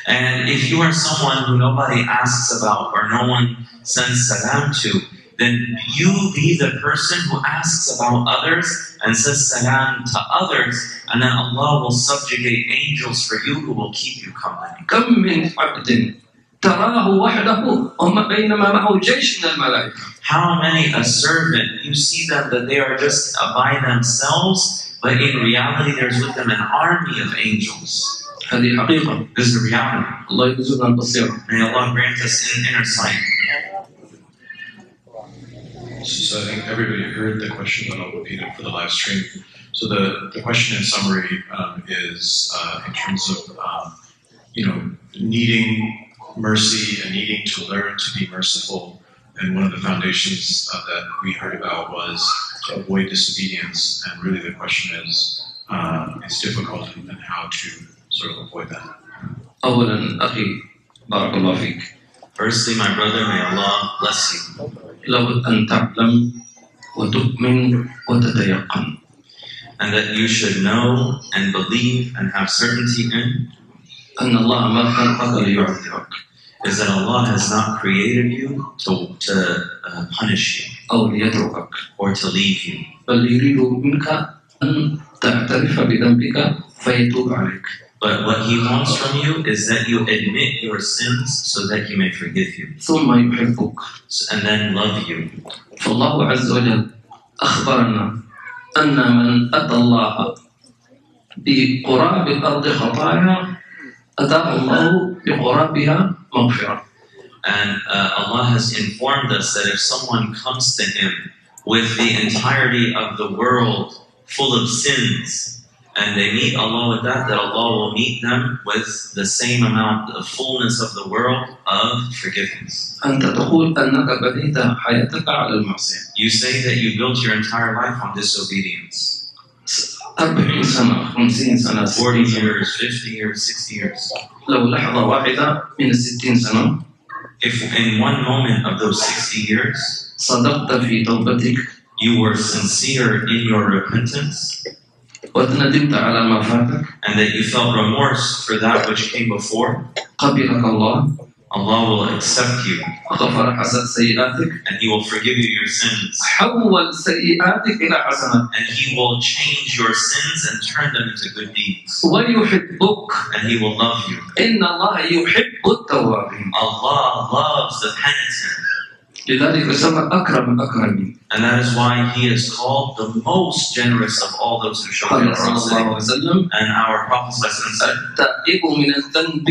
And if you are someone who nobody asks about or no one sends salam to, then you be the person who asks about others and says salam to others, and then Allah will subjugate angels for you who will keep you company. كم من عبد تراه وحده وما بينما معه جيش من الملائكة How many a servant you see them that they are just uh, by themselves, but in reality there's with them an army of angels. هذه حقيقة This is the reality. الله يرزقنا البصيرة May Allah grant us in inner sight. So I think everybody heard the question, but I'll repeat it for the live stream. So the, the question in summary um, is uh, in terms of um, you know needing mercy and needing to learn to be merciful. And one of the foundations uh, that we heard about was to avoid disobedience. And really, the question is uh, it's difficult and how to sort of avoid that. أولا أخي بارك الله فيك Firstly, my brother, may Allah bless you. لابد أن تعلم وتؤمن وتتيقن And that you should know and believe and have certainty in أن الله ما خلقك ليعذبك is that Allah has not created you to, to uh, punish you أو ليتركك or to leave you. بل يريد منك أن تعترف بذنبك فيتوب عليك But what He wants from you is that you admit your sins so that He may forgive you ثم يحبك and then love you. فالله عز وجل أخبرنا أن من أتى الله بقراب الأرض خطايا أتاه الله بقرابها مغفرة And uh, Allah has informed us that if someone comes to Him with the entirety of the world full of sins, and they meet Allah with that, that Allah will meet them with the same amount of fullness of the world of forgiveness. أنت تقول أنك بنيت حياتك على المعصية You say that you built your entire life on disobedience. أربعين سنة خمسين سنة 40 ستين سنة years, 50 years, 60 years. لو لحظة واحدة من الستين سنة If in one moment of those 60 years صدقت في توبتك you were sincere in your repentance وندمت على ما فاتك and that you felt remorse for that which came before, قبلك الله Allah will accept you وغفر حسن سيئاتك and He will forgive you your sins حول سيئاتك إلى حسنات and He will change your sins and turn them into good deeds ويحبك and He will love you. إن الله يحب التوابين Allah loves the penitent لذلك سمى أكرم الأكرمين and that is why He is called the most generous of all those who show قال صلى الله عليه generosity. وسلم And our Prophet said, التائب من الذنب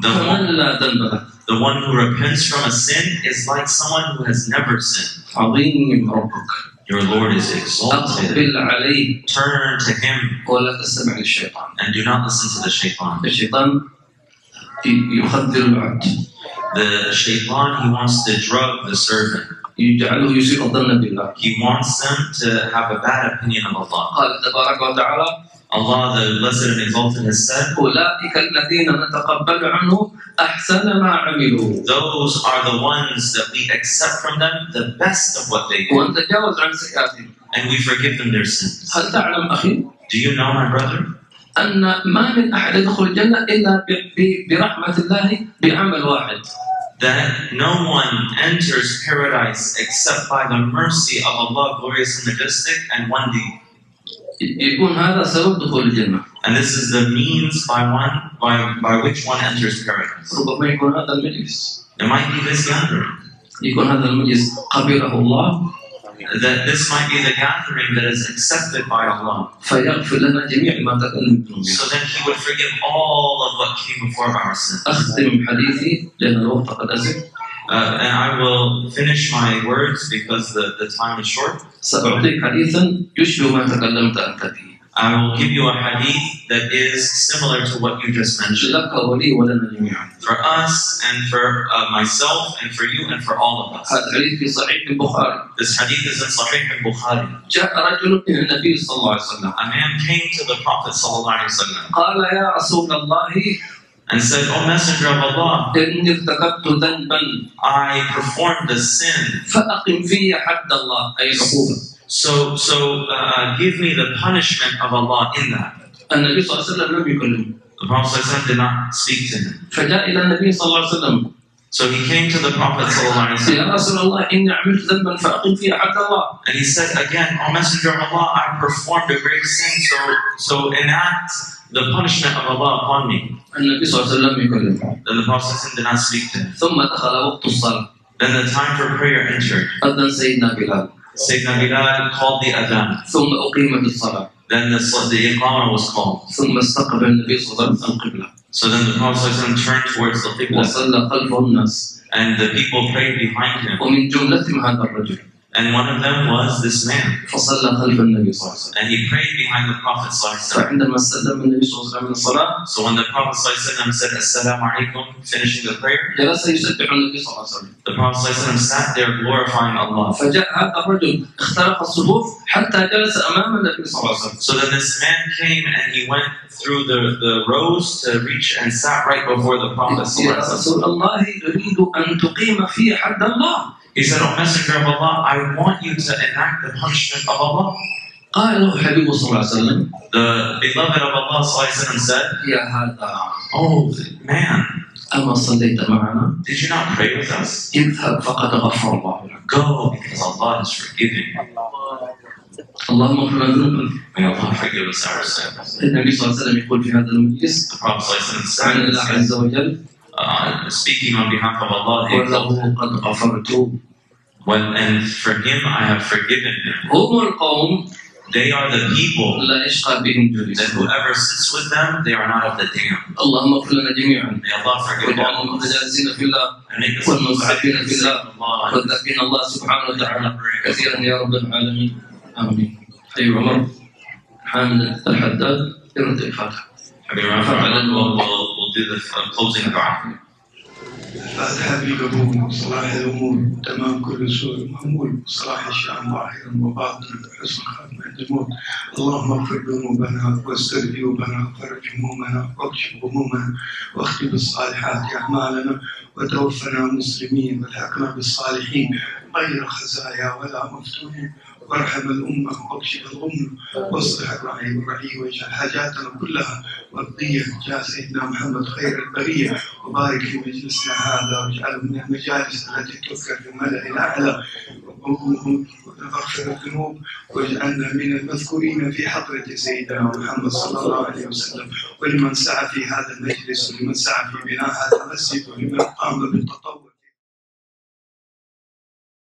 the كمن one, لا ذنب له the one who repents from a sin is like someone who has never sinned. عظيم ربك Your Lord is exalted. أقبل عليه Turn to Him ولا تستمع للشيطان and do not listen to the shaitan. الشيطان ي- يخذل العبد The shaitan, he wants to drug the servant. يجعله يسيء الظن بالله He wants them to have a bad opinion of Allah. قال تبارك وتعالى Allah, the Blessed and Exalted, has said, أولئك الذين نتقبل عنه أحسن ما عملوا Those are the ones that we accept from them the best of what they do, ونتجاوز عن سيئاتهم and we forgive them their sins. هل تعلم أخي Do you know, my brother, أن ما من أحد يدخل الجنة إلا برحمة الله بعمل واحد that no one enters paradise except by the mercy of Allah, glorious and majestic, and one deed. يكون هذا سبب دخول الجنة And this is the means by one by, by which one enters paradise. ربما يكون هذا المجلس It might be this gathering. يكون هذا المجلس قبله الله That this might be the gathering that is accepted by Allah. فيغفر لنا جميع ما تكلم به So then He would forgive all of what came before of our sins. أختم حديثي لأن الوقت قد أزف Uh, and I will finish my words because the, the time is short. سأعطيك حديثا يشبه ما تكلمت أنت به I will give you a hadith that is similar to what you just mentioned. لك ولي ولنا جميعا For us and for uh, myself and for you and for all of us. هذا الحديث في صحيح البخاري This hadith is in Sahih al-Bukhari. جاء رجل إلى النبي صلى الله عليه وسلم A man came to the Prophet sallallahu alaihi wasallam قال يا رسول الله and said, O Messenger of Allah, إني ارتكبت ذنبا I performed a sin. فأقم في حد الله أي العقوبة So, so uh, give me the punishment of Allah in that. النبي صلى الله عليه وسلم لم يكلمه The Prophet sallallahu did not speak to him. فجاء إلى النبي صلى الله عليه وسلم So he came to the Prophet sallallahu alaihi wasallam يا رسول الله إني عملت ذنبا فأقم في حد الله and he said again, O Messenger of Allah, I performed a great sin, so, so enact the punishment of Allah upon me. النبي صلى الله عليه وسلم لم يكلمه Then the Prophet sallallahu did not speak to him. ثم دخل وقت الصلاة Then the time for prayer entered. أذن سيدنا بلال Sayyidina Bilal called the adhan. ثم أقيمت الصلاة Then the, the iqamah was called. ثم استقبل النبي صلى الله عليه وسلم القبلة So then the Prophet ﷺ turned towards the Qibla وصلى خلفه الناس and the people prayed behind him. ومن جملتهم هذا الرجل And one of them was this man. فصلى خلف النبي صلى الله عليه وسلم And he prayed behind the Prophet ﷺ. فعندما سلم النبي صلى الله عليه وسلم من الصلاة So when the Prophet ﷺ said Assalamu alaikum, finishing the prayer, جلس يسبح النبي صلى الله عليه وسلم the Prophet ﷺ sat there glorifying Allah. فجاء هذا الرجل اخترق الصفوف حتى جلس أمام النبي صلى الله عليه وسلم So then this man came and he went through the, the rows to reach and sat right before the Prophet يا ﷺ. رسول الله أريد أن تقيم في حد الله He said, Oh Messenger of Allah, I want you to enact the punishment of Allah. قال له حبيبه صلى الله عليه وسلم The beloved of Allah ﷺ said, يا هذا Oh man, أما صليت معنا did you not pray with us? اذهب فقد غفر الله لك Go because Allah is forgiving. اللهم اغفر لنا ذنوبنا May Allah forgive us our sins. النبي صلى الله عليه وسلم يقول في هذا المجلس The Prophet ﷺ عن الله عز وجل uh, speaking on behalf of Allah, the Exalted, وله قد غفرت when, and for him I have forgiven him. هم القوم They are the people لا يشقى بهم that جليس whoever sits with them, they are not of the damned. اللهم اغفر لنا جميعا May Allah forgive all واجعلنا of us متجالسين في الله and make us والمنصرفين في الله Allah. وذكرنا الله سبحانه وتعالى كثيرا يا رب العالمين امين ايها عمر حامد الحداد يرد الفاتحه Habib Rafa, we'll, we'll, we'll Do the closing dua. الفاتحة بالقبول صلاح الأمور. تمام كل سوء مأمول صلاح الشأن ظاهرا وباطنا حسن خاتمة الموت. اللهم اغفر ذنوبنا واستر عيوبنا وفرج همومنا واكشف همومنا واختم بالصالحات أعمالنا وتوفنا مسلمين والحقنا بالصالحين. غير خزايا ولا مفتونين. وارحم الأمة واكشف الغمة واصلح الرعي والرعي واجعل حاجاتنا كلها مرضية جاء سيدنا محمد خير البرية. وبارك في مجلسنا هذا واجعله من المجالس التي تذكر في الملأ الأعلى. واغفر الذنوب واجعلنا من المذكورين في حضرة سيدنا محمد صلى الله عليه وسلم. ولمن سعى في هذا المجلس ولمن سعى في بناء هذا المسجد ولمن قام بالتطوع